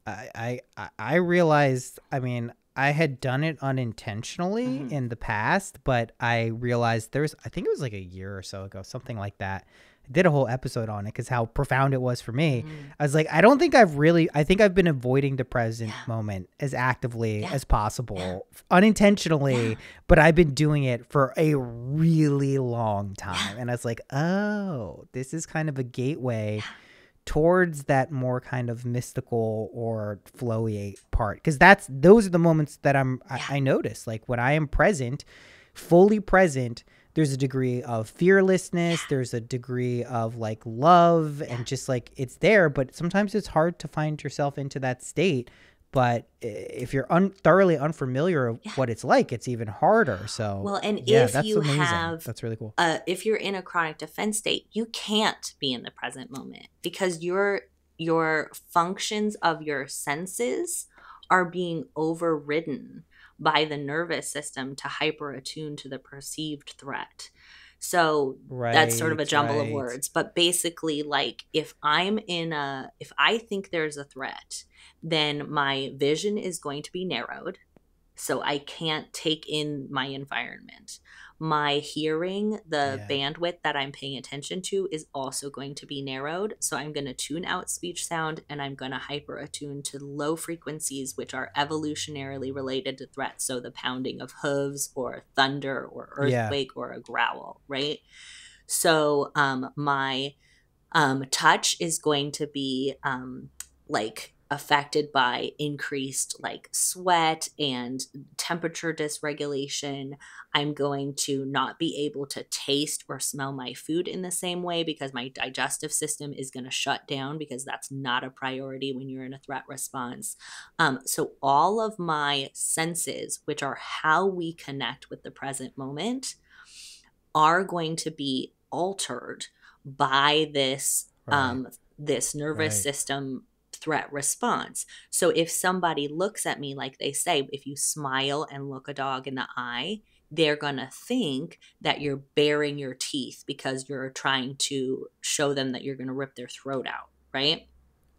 I I I- realized I mean I had done it unintentionally Mhm. in the past, but I realized there was. I think it was like a year or so ago, something like that. I did a whole episode on it because how profound it was for me. Mhm. I was like, I don't think I've really I think I've been avoiding the present Yeah. moment as actively Yeah. as possible. Unintentionally, Yeah. but I've been doing it for a really long time. And I was like, oh, this is kind of a gateway towards that more kind of mystical or flowy part. Because that's those are the moments that I'm Yeah. I, I notice. Like when I am present, fully present, there's a degree of fearlessness, there's a degree of like love Yeah. and just like it's there, but sometimes it's hard to find yourself into that state. But if you're un- thoroughly unfamiliar of Yeah. what it's like, it's even harder. So Well, and yeah, if that's you amazing. have that's really cool. uh, if you're in a chronic defense state, you can't be in the present moment because your your functions of your senses are being overridden by the nervous system to hyper attune to the perceived threat. So Right. that's sort of a jumble of words but basically like if i'm in a if i think there's a threat then my vision is going to be narrowed so i can't take in my environment my hearing the Yeah. bandwidth that i'm paying attention to is also going to be narrowed so i'm going to tune out speech sound and i'm going to hyper attune to low frequencies which are evolutionarily related to threats so the pounding of hooves or thunder or Yeah. earthquake or a growl right so um my um touch is going to be um like affected by increased like sweat and temperature dysregulation i'm going to not be able to taste or smell my food in the same way because my digestive system is going to shut down because that's not a priority when you're in a threat response um, so all of my senses which are how we connect with the present moment are going to be altered by this Right. um this nervous Right. system threat response. So if somebody looks at me like they say if you smile and look a dog in the eye, they're going to think that you're baring your teeth because you're trying to show them that you're going to rip their throat out, right?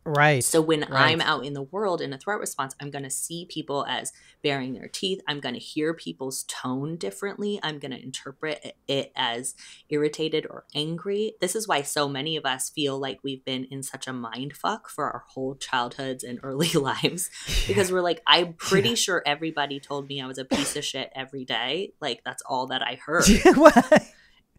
Right. So when I'm out in the world in a threat response, I'm going to see people as baring their teeth. I'm going to hear people's tone differently. I'm going to interpret it- it as irritated or angry. This is why so many of us feel like we've been in such a mind fuck for our whole childhoods and early lives because we're like, I'm pretty Yeah. sure everybody told me I was a piece of shit every day. Like that's all that I heard.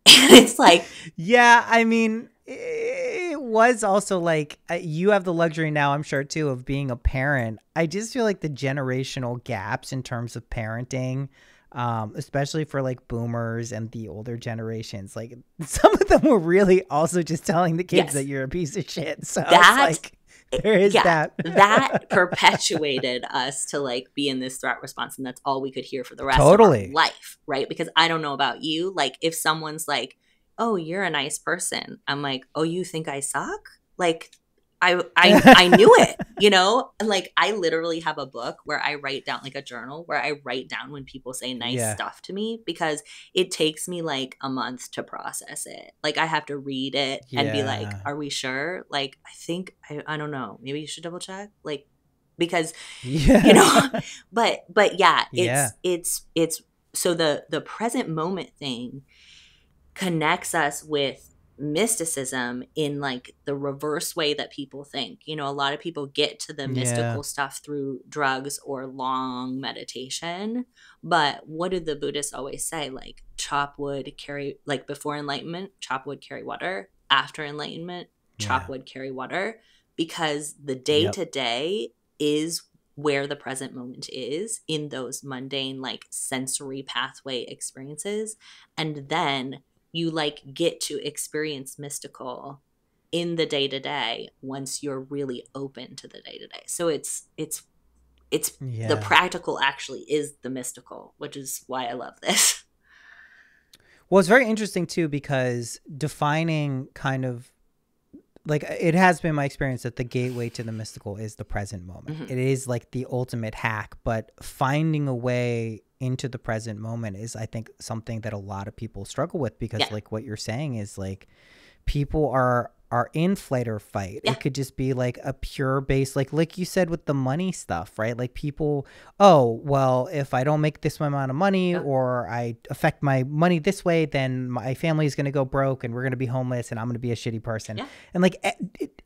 And it's like, yeah, I mean, it was also like you have the luxury now, I'm sure too, of being a parent. I just feel like the generational gaps in terms of parenting, um, especially for like boomers and the older generations, like some of them were really also just telling the kids Yes. that you're a piece of shit. So That- like there is yeah, that. that perpetuated us to like be in this threat response and that's all we could hear for the rest of Totally. our life right because i don't know about you like if someone's like oh you're a nice person i'm like oh you think i suck like I, I I knew it, you know? And like I literally have a book where I write down like a journal where I write down when people say nice Yeah. stuff to me because it takes me like a month to process it. Like I have to read it and be like, are we sure? Like I think I, I don't know. Maybe you should double check. Like because Yeah. you know but but yeah it's Yeah. it's it's so the the present moment thing connects us with mysticism in like the reverse way that people think you know a lot of people get to the Yeah. mystical stuff through drugs or long meditation but what did the buddhists always say like chop wood carry like before enlightenment chop wood carry water after enlightenment, chop Yeah. wood, carry water, because the day to day is where the present moment is in those mundane, like sensory pathway experiences. And then you like get to experience mystical in the day to day once you're really open to the day to day. So it's, it's, it's Yeah. the practical actually is the mystical, which is why I love this. Well, it's very interesting too because defining kind of like it has been my experience that the gateway to the mystical is the present moment. Mhm. It is like the ultimate hack, but finding a way into the present moment is I think something that a lot of people struggle with because Yeah. like what you're saying is like people are are in flight or fight. Yeah. It could just be like a pure base like like you said with the money stuff, right? Like people, oh, well, if I don't make this amount of money Yeah. or I affect my money this way, then my family is going to go broke and we're going to be homeless and I'm going to be a shitty person. Yeah. And like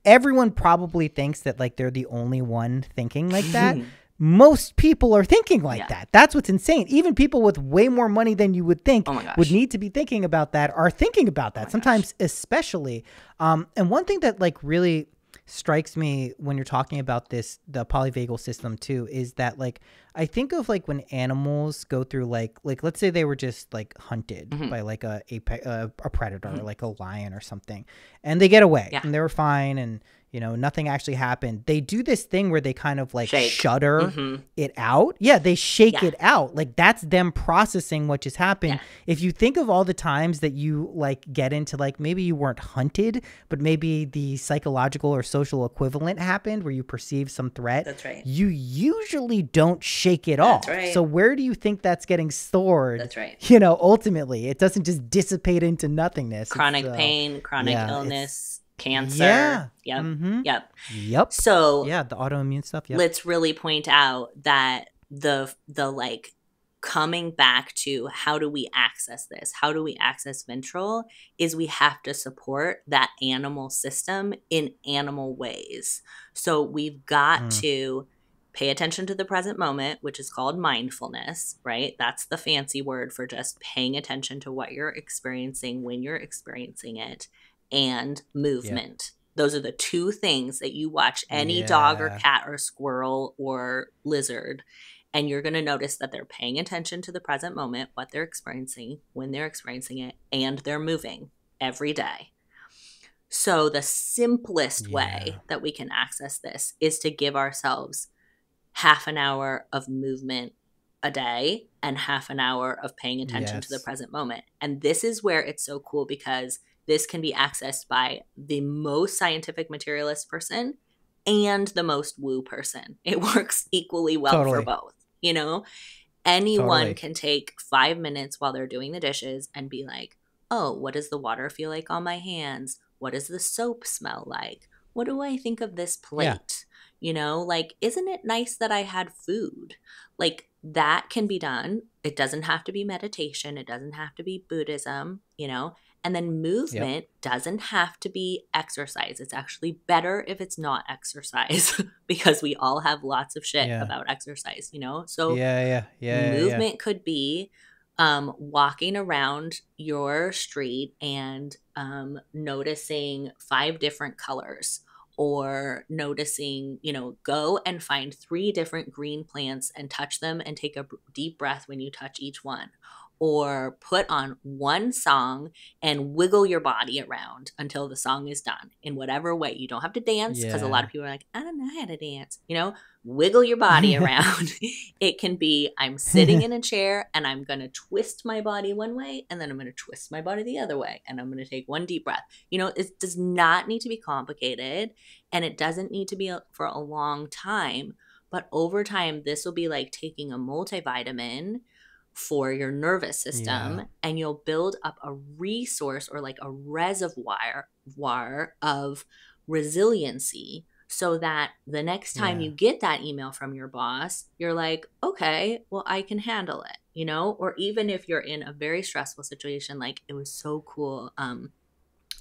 everyone probably thinks that like they're the only one thinking like that. Hmm. Most people are thinking like Yeah. that. That's what's insane. Even people with way more money than you would think Oh would need to be thinking about that are thinking about that my sometimes especially um and one thing that like really strikes me when you're talking about this the polyvagal system too is that like i think of like when animals go through like like let's say they were just like hunted Mhm. by like a a, a, predator like a lion or something and they get away Yeah. and they were fine and you know nothing actually happened they do this thing where they kind of like Shake. shudder Mhm. it out. Yeah, they shake Yeah. it out. Like that's them processing what just happened. Yeah. If you think of all the times that you like get into like maybe you weren't hunted, but maybe the psychological or social equivalent happened where you perceive some threat. That's right. You usually don't shake it That's off. right. So where do you think that's getting stored? That's right. You know, ultimately, it doesn't just dissipate into nothingness. Chronic uh, pain, chronic yeah, illness, cancer. Yeah. Yep. mhm. Yep. Yep. So Yeah, the autoimmune stuff. Yep. let's really point out that the the like coming back to how do we access this how do we access ventral is we have to support that animal system in animal ways so we've got Mm. to pay attention to the present moment which is called mindfulness right that's the fancy word for just paying attention to what you're experiencing when you're experiencing it and movement. Those are the two things that you watch any dog or cat or squirrel or lizard and you're going to notice that they're paying attention to the present moment what they're experiencing when they're experiencing it and they're moving every day. So the simplest way that we can access this is to give ourselves half an hour of movement a day and half an hour of paying attention to the present moment. And this is where it's so cool because this can be accessed by the most scientific materialist person and the most woo person. It works equally well for both. You know, anyone Totally. can take five minutes while they're doing the dishes and be like, oh, what does the water feel like on my hands? What does the soap smell like? What do I think of this plate? You know, like, isn't it nice that I had food? Like, that can be done. It doesn't have to be meditation, it doesn't have to be Buddhism, you know? And then movement doesn't have to be exercise. It's actually better if it's not exercise because we all have lots of shit Yeah. about exercise, you know? So yeah, yeah, yeah, yeah, yeah. movement could be um, walking around your street and um, noticing five different colors or noticing, you know, go and find three different green plants and touch them and take a deep breath when you touch each one. Or put on one song and wiggle your body around until the song is done in whatever way. You don't have to dance because a lot of people are like, I don't know how to dance. You know, wiggle your body around. it can be I'm sitting in a chair and I'm going to twist my body one way and then I'm going to twist my body the other way and I'm going to take one deep breath. You know, it does not need to be complicated and it doesn't need to be for a long time. But over time, this will be like taking a multivitamin for your nervous system Yeah. and you'll build up a resource or like a reservoir of resiliency so that the next time Yeah. you get that email from your boss, you're like, okay, well, I can handle it, you know? Or even if you're in a very stressful situation, like it was so cool. Um,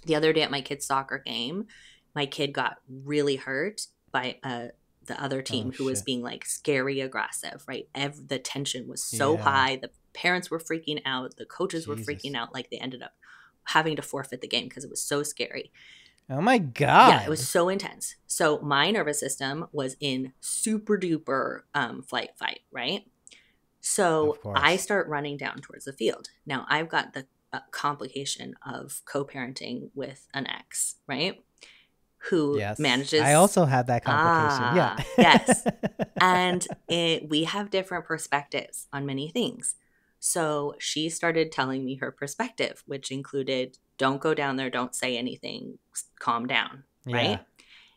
the other day at my kid's soccer game, my kid got really hurt by uh, the other team Oh, who was being like scary aggressive, right? Ev- the tension was so Yeah. high. The parents were freaking out. The coaches were freaking out. Like they ended up having to forfeit the game because it was so scary. Oh my god. Yeah, it was so intense. So my nervous system was in super duper um, flight fight, right? So I start running down towards the field. Now I've got the uh, complication of co-parenting with an ex, right? Who yes. manages I also have that complication. Ah, yeah. yes. and it, we have different perspectives on many things. So she started telling me her perspective, which included don't go down there, don't say anything, calm down, right?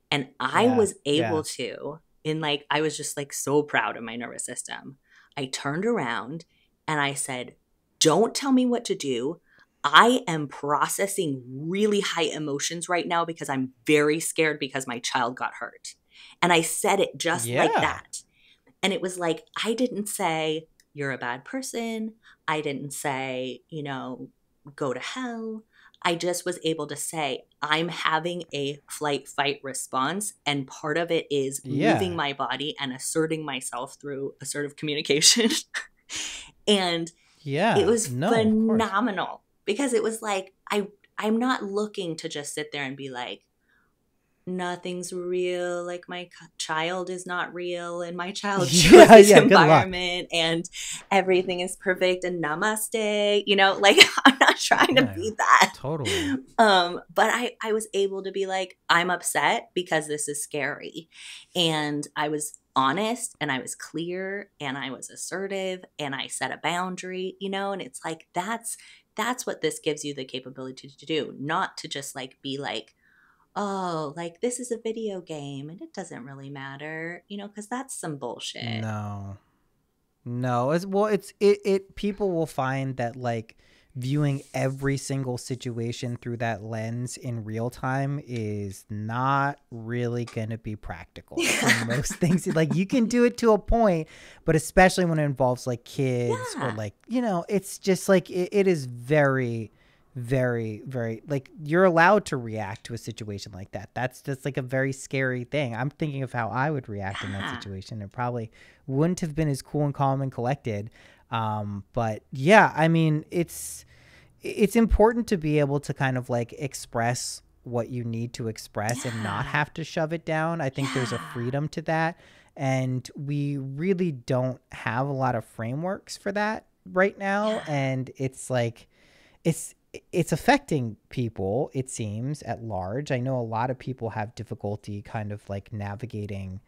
And I Yeah, was yeah. able to, in like, I was just like so proud of my nervous system. I turned around and I said, Don't tell me what to do. I am processing really high emotions right now because I'm very scared because my child got hurt. And I said it just like that. And it was like, I didn't say, You're a bad person. I didn't say, you know, go to hell. I just was able to say, I'm having a flight fight response. And part of it is Yeah. moving my body and asserting myself through assertive communication. and Yeah. it was no, phenomenal because it was like, I, I'm not looking to just sit there and be like, nothing's real like my child is not real and my child chose Yeah, this yeah, environment and everything is perfect and namaste you know like i'm not trying to be that Totally. um but i i was able to be like i'm upset because this is scary and i was honest and i was clear and i was assertive and i set a boundary you know and it's like that's that's what this gives you the capability to do not to just like be like oh like this is a video game and it doesn't really matter you know because that's some bullshit No. No. It's well it's it, it people will find that like viewing every single situation through that lens in real time is not really going to be practical for most things. Like you can do it to a point but especially when it involves like kids or like you know it's just like it, it is very very very like you're allowed to react to a situation like that. That's just like a very scary thing. I'm thinking of how i would react in that situation. It probably wouldn't have been as cool and calm and collected um but yeah i mean it's it's important to be able to kind of like express what you need to express and not have to shove it down. I think there's a freedom to that. And we really don't have a lot of frameworks for that right now. Yeah. and it's like it's it's affecting people it seems at large. I know a lot of people have difficulty kind of like navigating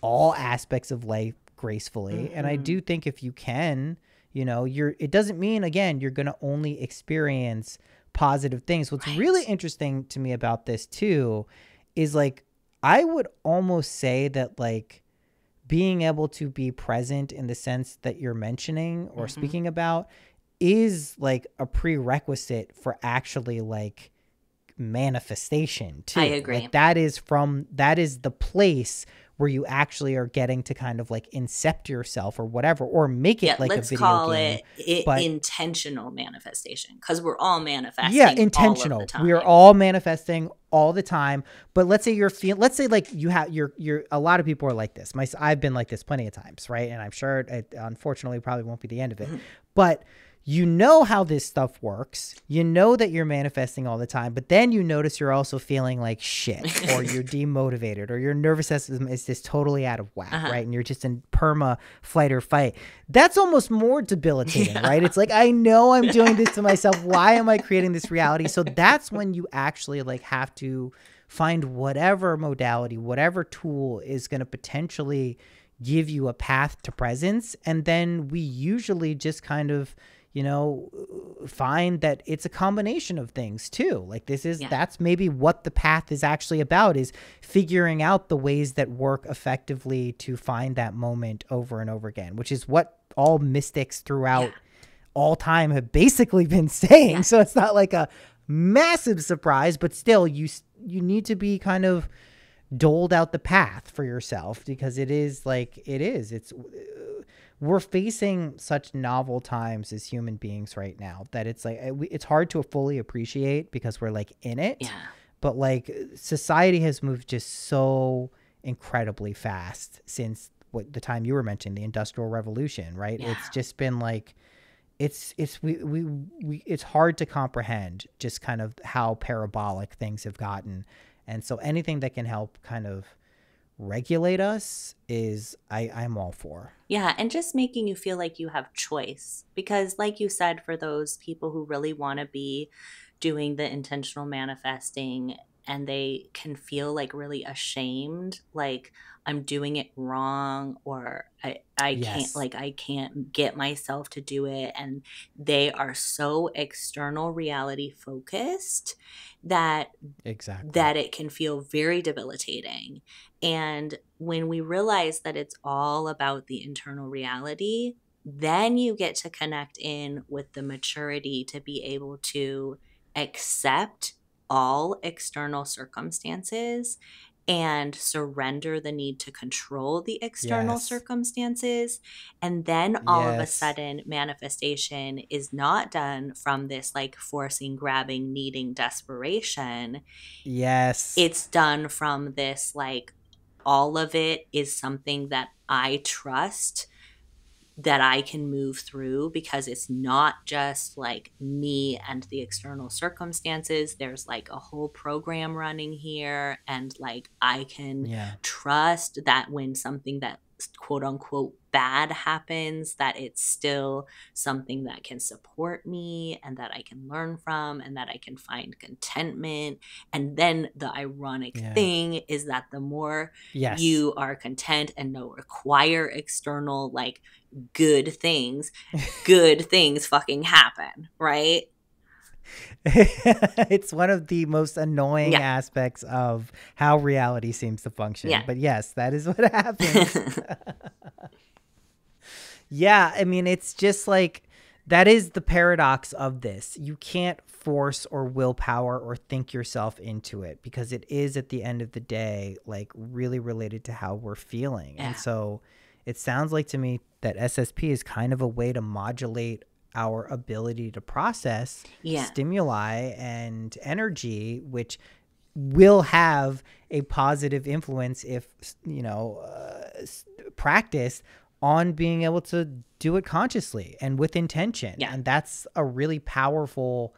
all aspects of life gracefully and i Mhm. do think if you can you know you're it doesn't mean again you're going to only experience positive things what's really interesting to me about this too is like i would almost say that like being able to be present in the sense that you're mentioning or Mhm. speaking about is like a prerequisite for actually like manifestation too. I agree. Like that is from that is the place where you actually are getting to kind of like incept yourself or whatever or make it yeah like a let's video call game. it, but- intentional manifestation because we're all manifesting yeah intentional we are all manifesting all the time but let's say you're feel let's say like you have you're you're a lot of people are like this my i've been like this plenty of times right and i'm sure it unfortunately probably won't be the end of it Mhm. but you know how this stuff works. You know that you're manifesting all the time but then you notice you're also feeling like shit or you're demotivated or your nervous system is just totally out of whack Uh-huh. right? And you're just in perma flight or fight. That's almost more debilitating right? It's like i know i'm doing this to myself. Why am i creating this reality? So that's when you actually like have to find whatever modality whatever tool is going to potentially give you a path to presence. And then we usually just kind of you know find that it's a combination of things too like this is Yeah. that's maybe what the path is actually about is figuring out the ways that work effectively to find that moment over and over again which is what all mystics throughout Yeah. all time have basically been saying Yeah. so it's not like a massive surprise but still you you need to be kind of doled out the path for yourself because it is like it is it's uh, we're facing such novel times as human beings right now that it's like it's hard to fully appreciate because we're like in it. Yeah. But like society has moved just so incredibly fast since what the time you were mentioning the industrial revolution right? Yeah. it's just been like it's it's we, we we it's hard to comprehend just kind of how parabolic things have gotten. And so anything that can help kind of regulate us is I, I'm all for. Yeah, and just making you feel like you have choice. Because, like you said, for those people who really want to be doing the intentional manifesting and they can feel like really ashamed, like I'm doing it wrong or I, I yes. can't like I can't get myself to do it and they are so external reality focused that exactly that it can feel very debilitating. And when we realize that it's all about the internal reality, then you get to connect in with the maturity to be able to accept all external circumstances and surrender the need to control the external yes. circumstances. And then all yes. of a sudden, manifestation is not done from this like forcing, grabbing, needing, desperation. Yes. It's done from this like, all of it is something that I trust that I can move through because it's not just like me and the external circumstances. There's like a whole program running here, and like I can yeah. trust that when something that quote unquote bad happens that it's still something that can support me and that I can learn from and that I can find contentment and then the ironic yeah. thing is that the more yes. you are content and no require external like good things good things fucking happen right it's one of the most annoying yeah. aspects of how reality seems to function. Yeah. But yes, that is what happens. yeah, I mean, it's just like that is the paradox of this. You can't force or willpower or think yourself into it because it is at the end of the day like really related to how we're feeling. Yeah. And so it sounds like to me that SSP is kind of a way to modulate our ability to process yeah. stimuli and energy, which will have a positive influence if you know uh, practice on being able to do it consciously and with intention yeah. and that's a really powerful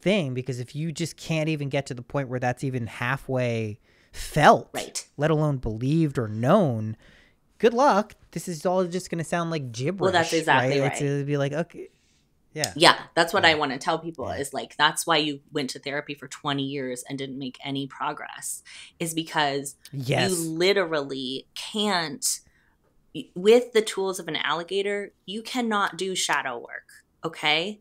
thing because if you just can't even get to the point where that's even halfway felt right let alone believed or known good luck this is all just going to sound like gibberish well that's exactly right, right. It's, be like okay yeah. Yeah. That's what yeah. I want to tell people yeah. is like, that's why you went to therapy for 20 years and didn't make any progress, is because yes. you literally can't, with the tools of an alligator, you cannot do shadow work. Okay.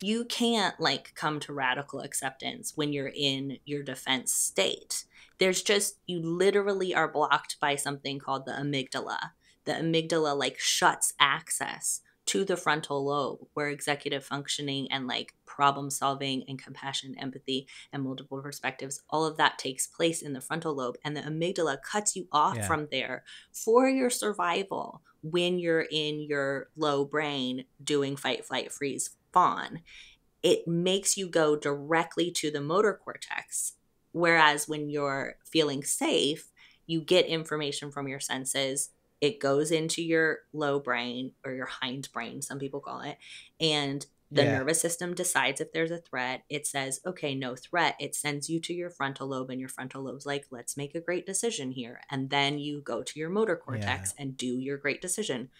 You can't like come to radical acceptance when you're in your defense state. There's just, you literally are blocked by something called the amygdala. The amygdala like shuts access to the frontal lobe where executive functioning and like problem solving and compassion empathy and multiple perspectives all of that takes place in the frontal lobe and the amygdala cuts you off yeah. from there for your survival when you're in your low brain doing fight flight freeze fawn it makes you go directly to the motor cortex whereas when you're feeling safe you get information from your senses it goes into your low brain or your hind brain, some people call it, and the yeah. nervous system decides if there's a threat. It says, okay, no threat. It sends you to your frontal lobe, and your frontal lobe's like, let's make a great decision here. And then you go to your motor cortex yeah. and do your great decision.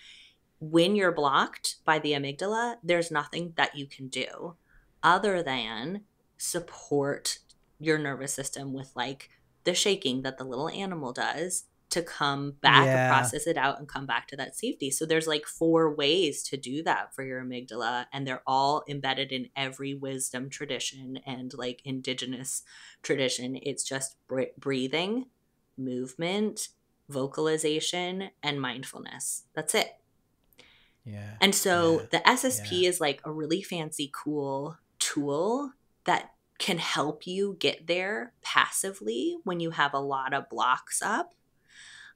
When you're blocked by the amygdala, there's nothing that you can do other than support your nervous system with like the shaking that the little animal does to come back yeah. process it out and come back to that safety. So there's like four ways to do that for your amygdala and they're all embedded in every wisdom tradition and like indigenous tradition. It's just breathing, movement, vocalization and mindfulness. That's it. Yeah. And so yeah. the SSP yeah. is like a really fancy cool tool that can help you get there passively when you have a lot of blocks up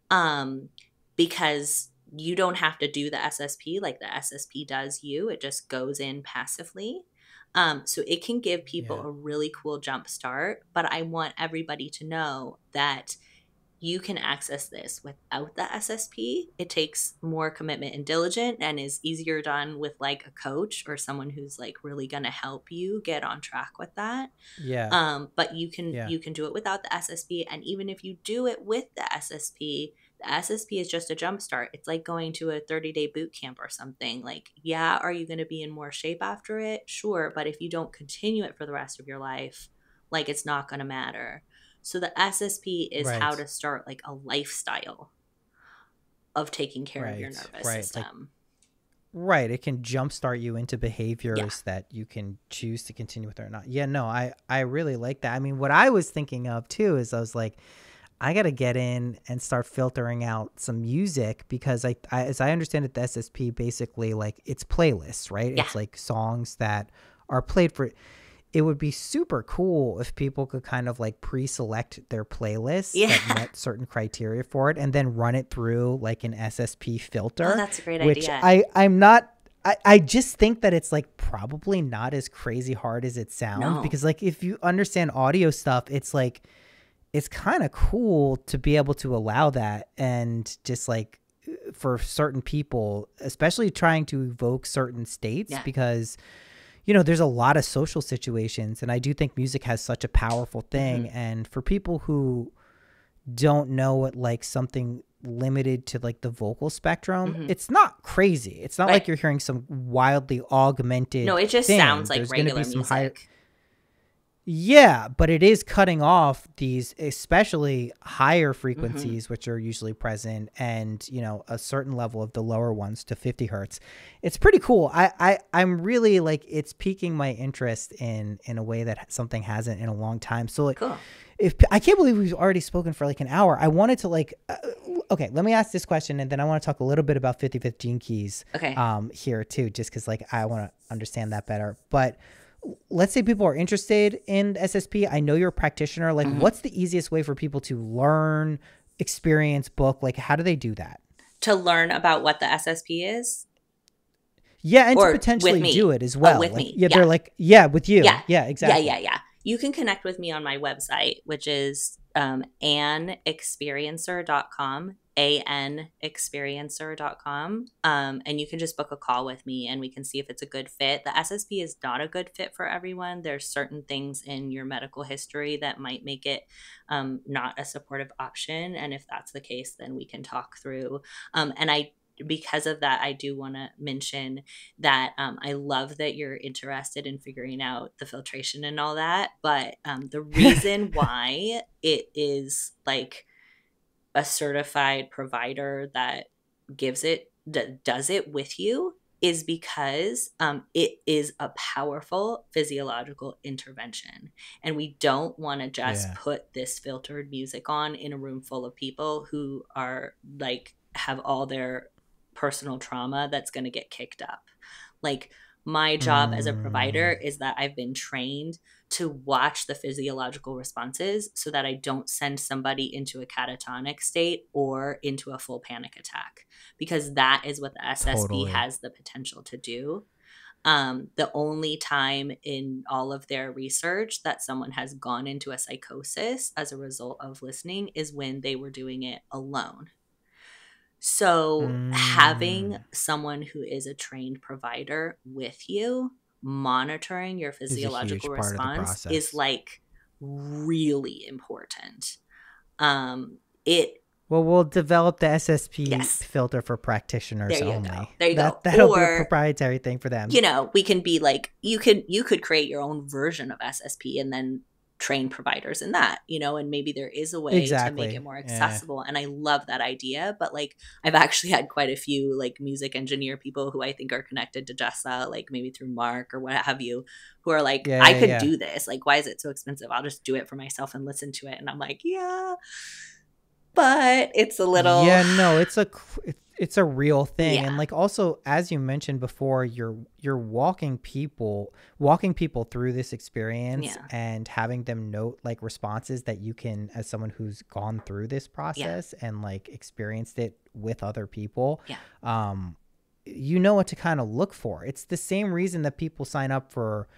um, because you don't have to do the SSP like the SSP does you. It just goes in passively. Um, so it can give people yeah. a really cool jump start. But I want everybody to know that you can access this without the SSP. It takes more commitment and diligence and is easier done with like a coach or someone who's like really going to help you get on track with that. Yeah. Um but you can Yeah. you can do it without the SSP and even if you do it with the SSP, the SSP is just a jump start. It's like going to a 30-day boot camp or something. Like, yeah, are you going to be in more shape after it? Sure, but if you don't continue it for the rest of your life, like it's not going to matter. So the SSP is how to start like a lifestyle of taking care of your nervous right, like- system. Right. It can jumpstart you into behaviors that you can choose to continue with or not. Yeah, no, I, I really like that. I mean, what I was thinking of too is I was like, I got to get in and start filtering out some music because I, I, as I understand it, the SSP basically like it's playlists, right? Yeah. It's like songs that are played for. It would be super cool if people could kind of like pre-select their playlists Yeah. that met certain criteria for it and then run it through like an SSP filter oh, that's a great which idea. I I'm not. I, I just think that it's like probably not as crazy hard as it sounds No. because like if you understand audio stuff, it's like it's kind of cool to be able to allow that and just like for certain people, especially trying to evoke certain states Yeah. because you know there's a lot of social situations and I do think music has such a powerful thing Mm-hmm. and for people who don't know what like something limited to like the vocal spectrum Mhm. it's not crazy it's not like you're hearing some wildly augmented no, it just thing. sounds like There's regular music. higher yeah but it is cutting off these especially higher Mm-hmm. frequencies which are usually present and you know a certain level of the lower ones to 50 hertz it's pretty cool i i i'm really like it's piquing my interest in in a way that something hasn't in a long time so like Cool. if I can't believe we've already spoken for like an hour. I wanted to like, uh, okay, let me ask this question, and then I want to talk a little bit about 55th Gene Keys Okay. um, here too, just because like I want to understand that better. But let's say people are interested in SSP. I know you're a practitioner. Like, Mm-hmm. what's the easiest way for people to learn, experience, book? Like, how do they do that? to learn about what the SSP is. Yeah, and Or to potentially do it as Oh, well. with Like, me. Yeah, Yeah. they're like, yeah, with you. Yeah. Yeah, exactly. Yeah, yeah, yeah. You can connect with me on my website, which is um, anexperiencer.com, anexperiencer.com. Um, and you can just book a call with me and we can see if it's a good fit. The SSP is not a good fit for everyone. There's certain things in your medical history that might make it um, not a supportive option. And if that's the case, then we can talk through. Um, and I because of that, I do want to mention that um, I love that you're interested in figuring out the filtration and all that. But um, the reason why it is like a certified provider that gives it, that does it with you, is because um, it is a powerful physiological intervention. And we don't want to just Yeah. put this filtered music on in a room full of people who are like, have all their personal trauma that's going to get kicked up. Like, my job as a provider is that I've been trained to watch the physiological responses so that I don't send somebody into a catatonic state or into a full panic attack because that is what the SSP Totally. has the potential to do. Um, the only time in all of their research that someone has gone into a psychosis as a result of listening is when they were doing it alone. So, having Mm. someone who is a trained provider with you, monitoring your physiological response is like really important. Um, it Well, we'll develop the SSP Yes. filter for practitioners only. go. There you that, go. That'll be a proprietary thing for them. you know we can be like you could you could create your own version of ssp and then train providers in that you know and maybe there is a way to make it more Yeah. accessible and i love that idea but like i've actually had quite a few like music engineer people who i think are connected to jessa like maybe through mark or what have you who are like Yeah, i yeah, could yeah. do this like why is it so expensive i'll just do it for myself and listen to it and i'm like yeah but it's a little Yeah, no, it's a cr- it- it's a real thing, Yeah. and like also as you mentioned before, you're you're walking people walking people through this experience Yeah. and having them note like responses that you can as someone who's gone through this process and like experienced it with other people. Yeah. Um, you know what to kind of look for. It's the same reason that people sign up for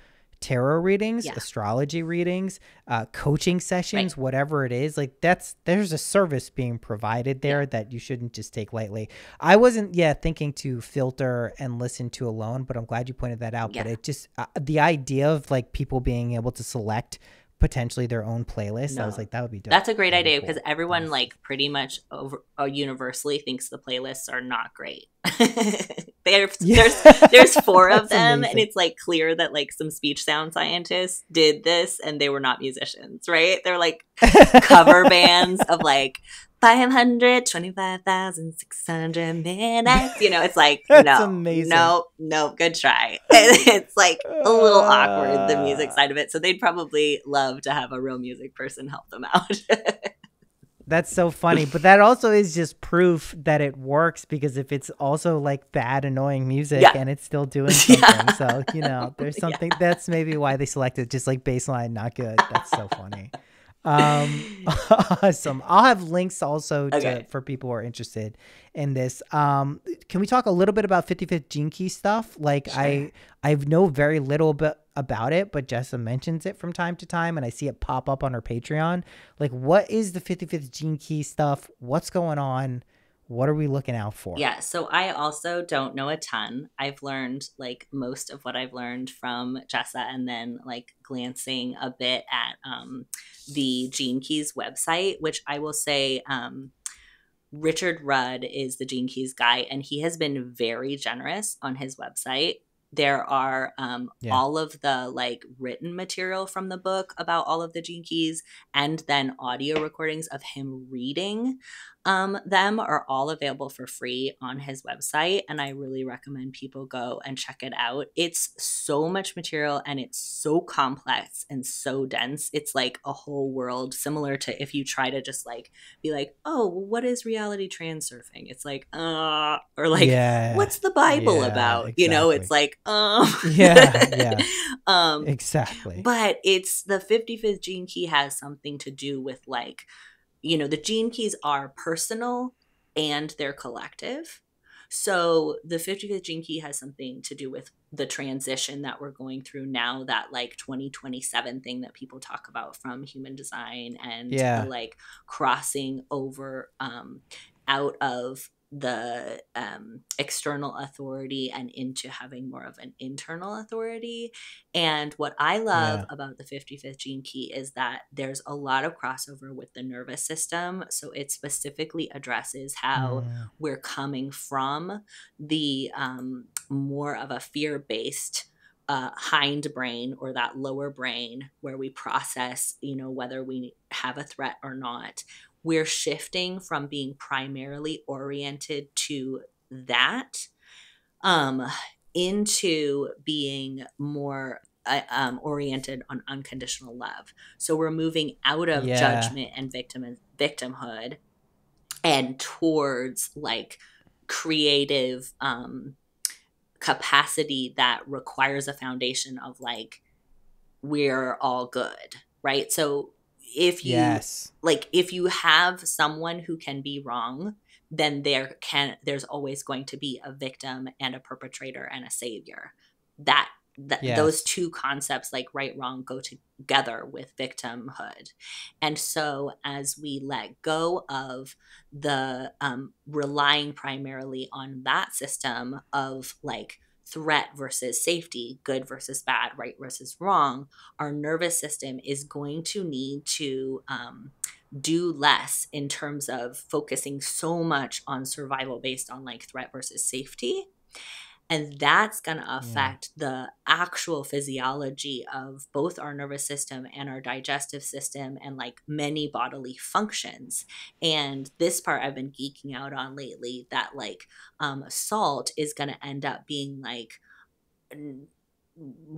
tarot readings, Yeah. astrology readings, uh, coaching sessions, Right. whatever it is. Like that's there's a service being provided there that you shouldn't just take lightly. I wasn't yeah thinking to filter and listen to alone, but I'm glad you pointed that out. But it just uh, the idea of like people being able to select potentially their own playlist, I was like that would be dope. That's a great That'd be idea cool. because everyone Nice. like pretty much over uh, universally thinks the playlists are not great. there's Yeah. there's there's four of That's them, and it's like clear that like some speech sound scientists did this, and they were not musicians, right? They're like cover bands of like 525,600 minutes. You know, it's like, no, amazing. no, no, good try. it's like a little awkward, the music Uh. side of it. So they'd probably love to have a real music person help them out. That's so funny, but that also is just proof that it works because if it's also like bad, annoying music Yeah. and it's still doing Yeah. something, so you know, there's something that's maybe why they selected just like baseline, not good. That's so funny. Um, awesome. I'll have links also to, for people who are interested in this. Um, can we talk a little bit about 55th Gene Key stuff? Like I, I know very little about it, but Jessa mentions it from time to time, and I see it pop up on her Patreon. Like, what is the 55th Gene Key stuff? What's going on? What are we looking out for? Yeah, so I also don't know a ton. I've learned like most of what I've learned from Jessa and then like glancing a bit at um, the Gene Keys website, which I will say um, Richard Rudd is the Gene Keys guy, and he has been very generous on his website. There are um, Yeah. all of the like written material from the book about all of the Gene Keys, and then audio recordings of him reading um, them are all available for free on his website and i really recommend people go and check it out. It's so much material and it's so complex and so dense. It's like a whole world similar to if you try to just like be like oh well, what is reality transurfing? It's like uh or like yeah, what's the bible Yeah, about? You know it's like um Yeah, yeah. um exactly. but it's the 55th gene key has something to do with like, you know, the gene keys are personal and they're collective. So the 55th gene key has something to do with the transition that we're going through now, that like 2027 thing that people talk about from human design and Yeah. like crossing over um, out of the um, external authority and into having more of an internal authority. And what I love Yeah. about the 55th gene key is that there's a lot of crossover with the nervous system. So it specifically addresses how we're coming from the um, more of a fear based uh, hind brain or that lower brain where we process, you know, whether we have a threat or not. We're shifting from being primarily oriented to that um, into being more uh, um, oriented on unconditional love. So we're moving out of Yeah. judgment and victim victimhood and towards like creative um capacity that requires a foundation of like we're all good right so if you yes. like if you have someone who can be wrong then there can there's always going to be a victim and a perpetrator and a savior that that Yes. those two concepts like right wrong go together with victimhood and so as we let go of the um, relying primarily on that system of like threat versus safety good versus bad right versus wrong our nervous system is going to need to um, do less in terms of focusing so much on survival based on like threat versus safety and that's going to affect the actual physiology of both our nervous system and our digestive system and like many bodily functions. And this part i've been geeking out on lately that like um, salt is going to end up being like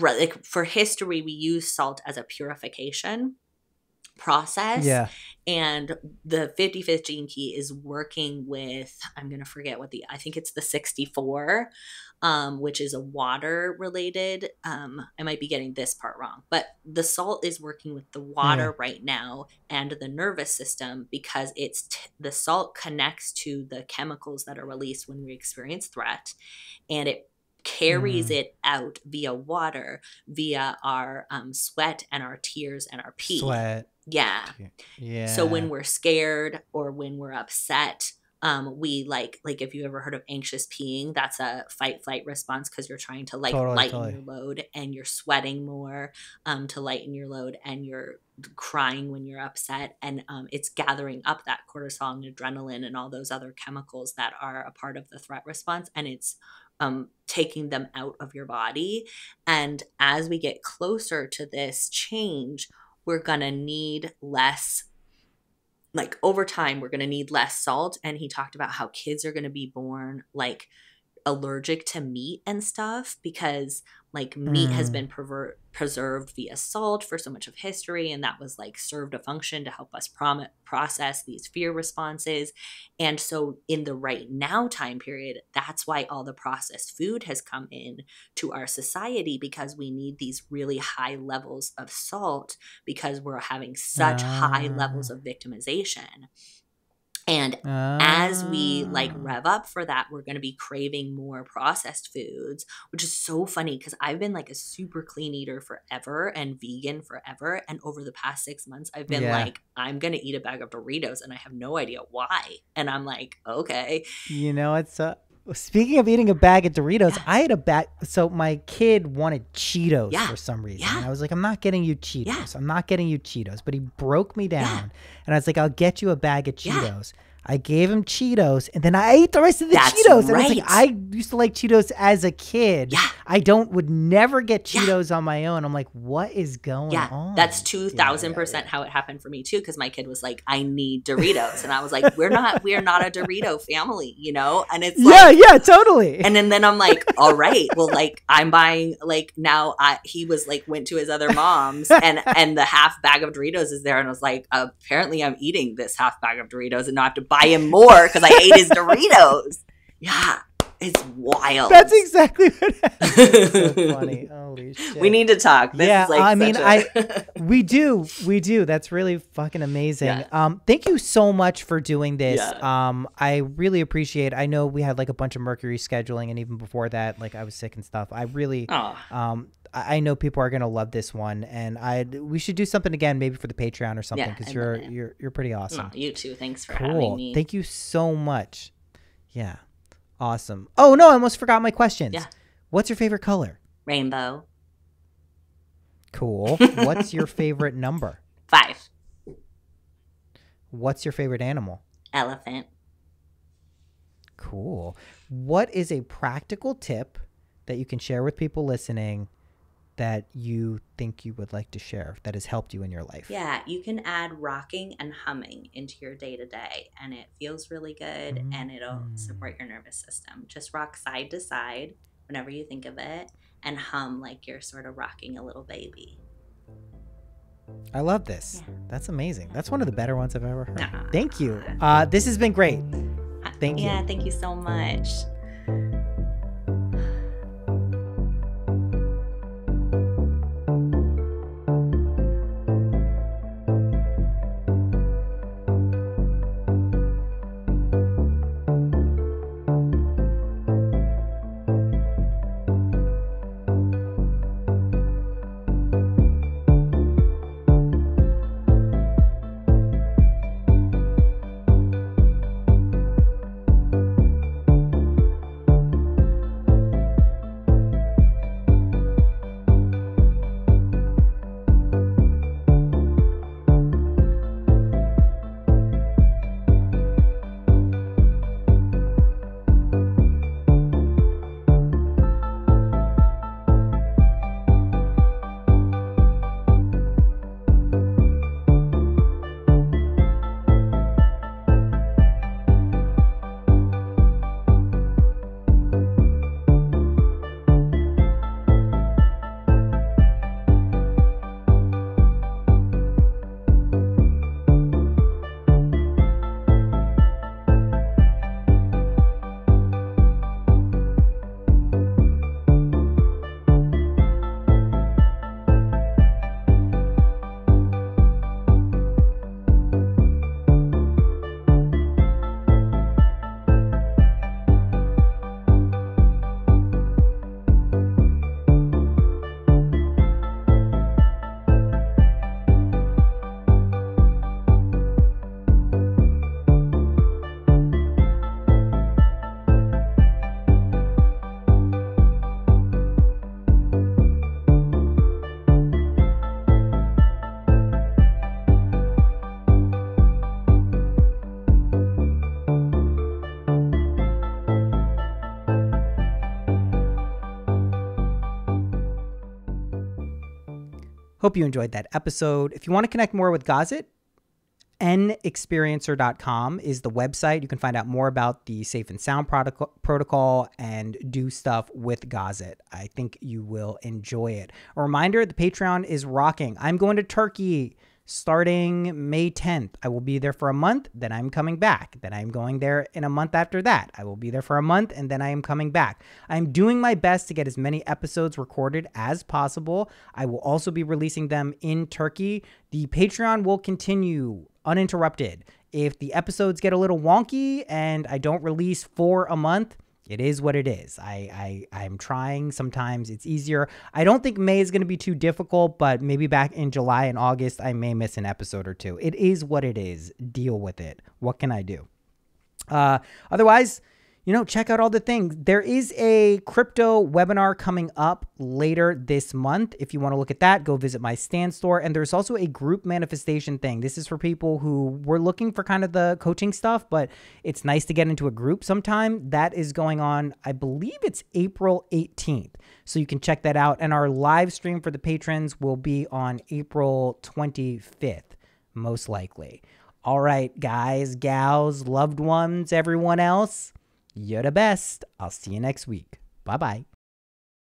like for history we use salt as a purification process. Yeah. and the 55th gene key is working with i'm going to forget what the i think it's the 64 um, which is a water related um, i might be getting this part wrong but the salt is working with the water right now and the nervous system because it's t- the salt connects to the chemicals that are released when we experience threat and it carries Mm. it out via water, via our um, sweat and our tears and our pee. Sweat. Yeah. Yeah. So when we're scared or when we're upset, um, we like like if you ever heard of anxious peeing, that's a fight flight response because you're trying to like Totally, lighten totally. your load and you're sweating more um, to lighten your load and you're crying when you're upset and um, it's gathering up that cortisol and adrenaline and all those other chemicals that are a part of the threat response and it's um, taking them out of your body and as we get closer to this change we're gonna need less like over time we're going to need less salt and he talked about how kids are going to be born like allergic to meat and stuff because like meat has Mm. been perver- preserved via salt for so much of history and that was like served a function to help us prom- process these fear responses and so in the right now time period that's why all the processed food has come in to our society because we need these really high levels of salt because we're having such high levels Ah. of victimization and as we like Ah. rev up for that we're going to be craving more processed foods which is so funny because i've been like a super clean eater forever and vegan forever and over the past six months i've been Yeah. like i'm going to eat a bag of doritos and i have no idea why and i'm like okay You know, it's uh, speaking of eating a bag of Doritos. Yeah. I had a bag. So my kid wanted Cheetos Yeah. for some reason. Yeah. I was like, I'm not getting you Cheetos. I'm not getting you Cheetos. But he broke me down, and I was like, I'll get you a bag of. Cheetos. I gave him Cheetos, and then I ate the rest of the That's Cheetos. And I was like, right. I used to like Cheetos as a kid. Yeah. I don't would never get Yeah. Cheetos on my own. I'm like, what is going yeah on? that's Yeah, 2000% how it happened for me too because my kid was like i need doritos and i was like we're not we're not a dorito family you know and it's Yeah, yeah, totally. and then, then I'm like, all right, well, like I'm buying like now. I he was like went to his other mom's and and the half bag of Doritos is there, and I was like, apparently I'm eating this half bag of Doritos and not have to buy him more because I ate his Doritos. Yeah, it's wild. That's exactly what happened. so funny. Holy shit. We need to talk. This Yeah, is like I mean, a- We do. We do. That's really fucking amazing. Yeah. Um, thank you so much for doing this. Yeah. Um, I really appreciate I know we had like a bunch of Mercury scheduling and even before that, like I was sick and stuff. I really oh, um I know people are gonna love this one and I we should do something again maybe for the Patreon or something because I'd you're it. you're you're pretty awesome. you too. Thanks for having cool. me. Thank you so much. Yeah. Awesome. Oh no, I almost forgot my questions. Yeah. What's your favorite color? Rainbow Cool. What's your favorite number? five What's your favorite animal? elephant. Cool. What is a practical tip that you can share with people listening that you think you would like to share that has helped you in your life? Yeah, you can add rocking and humming into your day to day, and it feels really good and it'll Mm. support your nervous system. Just rock side to side whenever you think of it and hum like you're sort of rocking a little baby. I love this. Yeah. That's amazing. That's one of the better ones I've ever heard. Aw. Thank you. Uh, this has been great. Thank you. Yeah, thank you so much. Hope you enjoyed that episode. If you want to connect more with Gazit, anexperiencer.com is the website. You can find out more about the Safe and Sound protocol and do stuff with Gazit. I think you will enjoy it. A reminder the Patreon is rocking. I'm going to Turkey starting May 10th. I will be there for a month, then I'm coming back. Then I'm going there in a month after that. I will be there for a month and then I am coming back. I'm doing my best to get as many episodes recorded as possible. I will also be releasing them in Turkey. The Patreon will continue uninterrupted. If the episodes get a little wonky and I don't release for a month, it is what it is. I, I I'm trying. Sometimes it's easier. I don't think May is going to be too difficult, but maybe back in July and August I may miss an episode or two. It is what it is. Deal with it. What can I do? Uh, otherwise, you know, check out all the things. There is a crypto webinar coming up later this month. If you want to look at that, go visit my Stan Store. And there's also a group manifestation thing. This is for people who were looking for kind of the coaching stuff, but it's nice to get into a group sometime. That is going on, I believe it's April 18th. So you can check that out. And our live stream for the patrons will be on April 25th, most likely. All right, guys, gals, loved ones, everyone else. You're the best. I'll see you next week. Bye bye.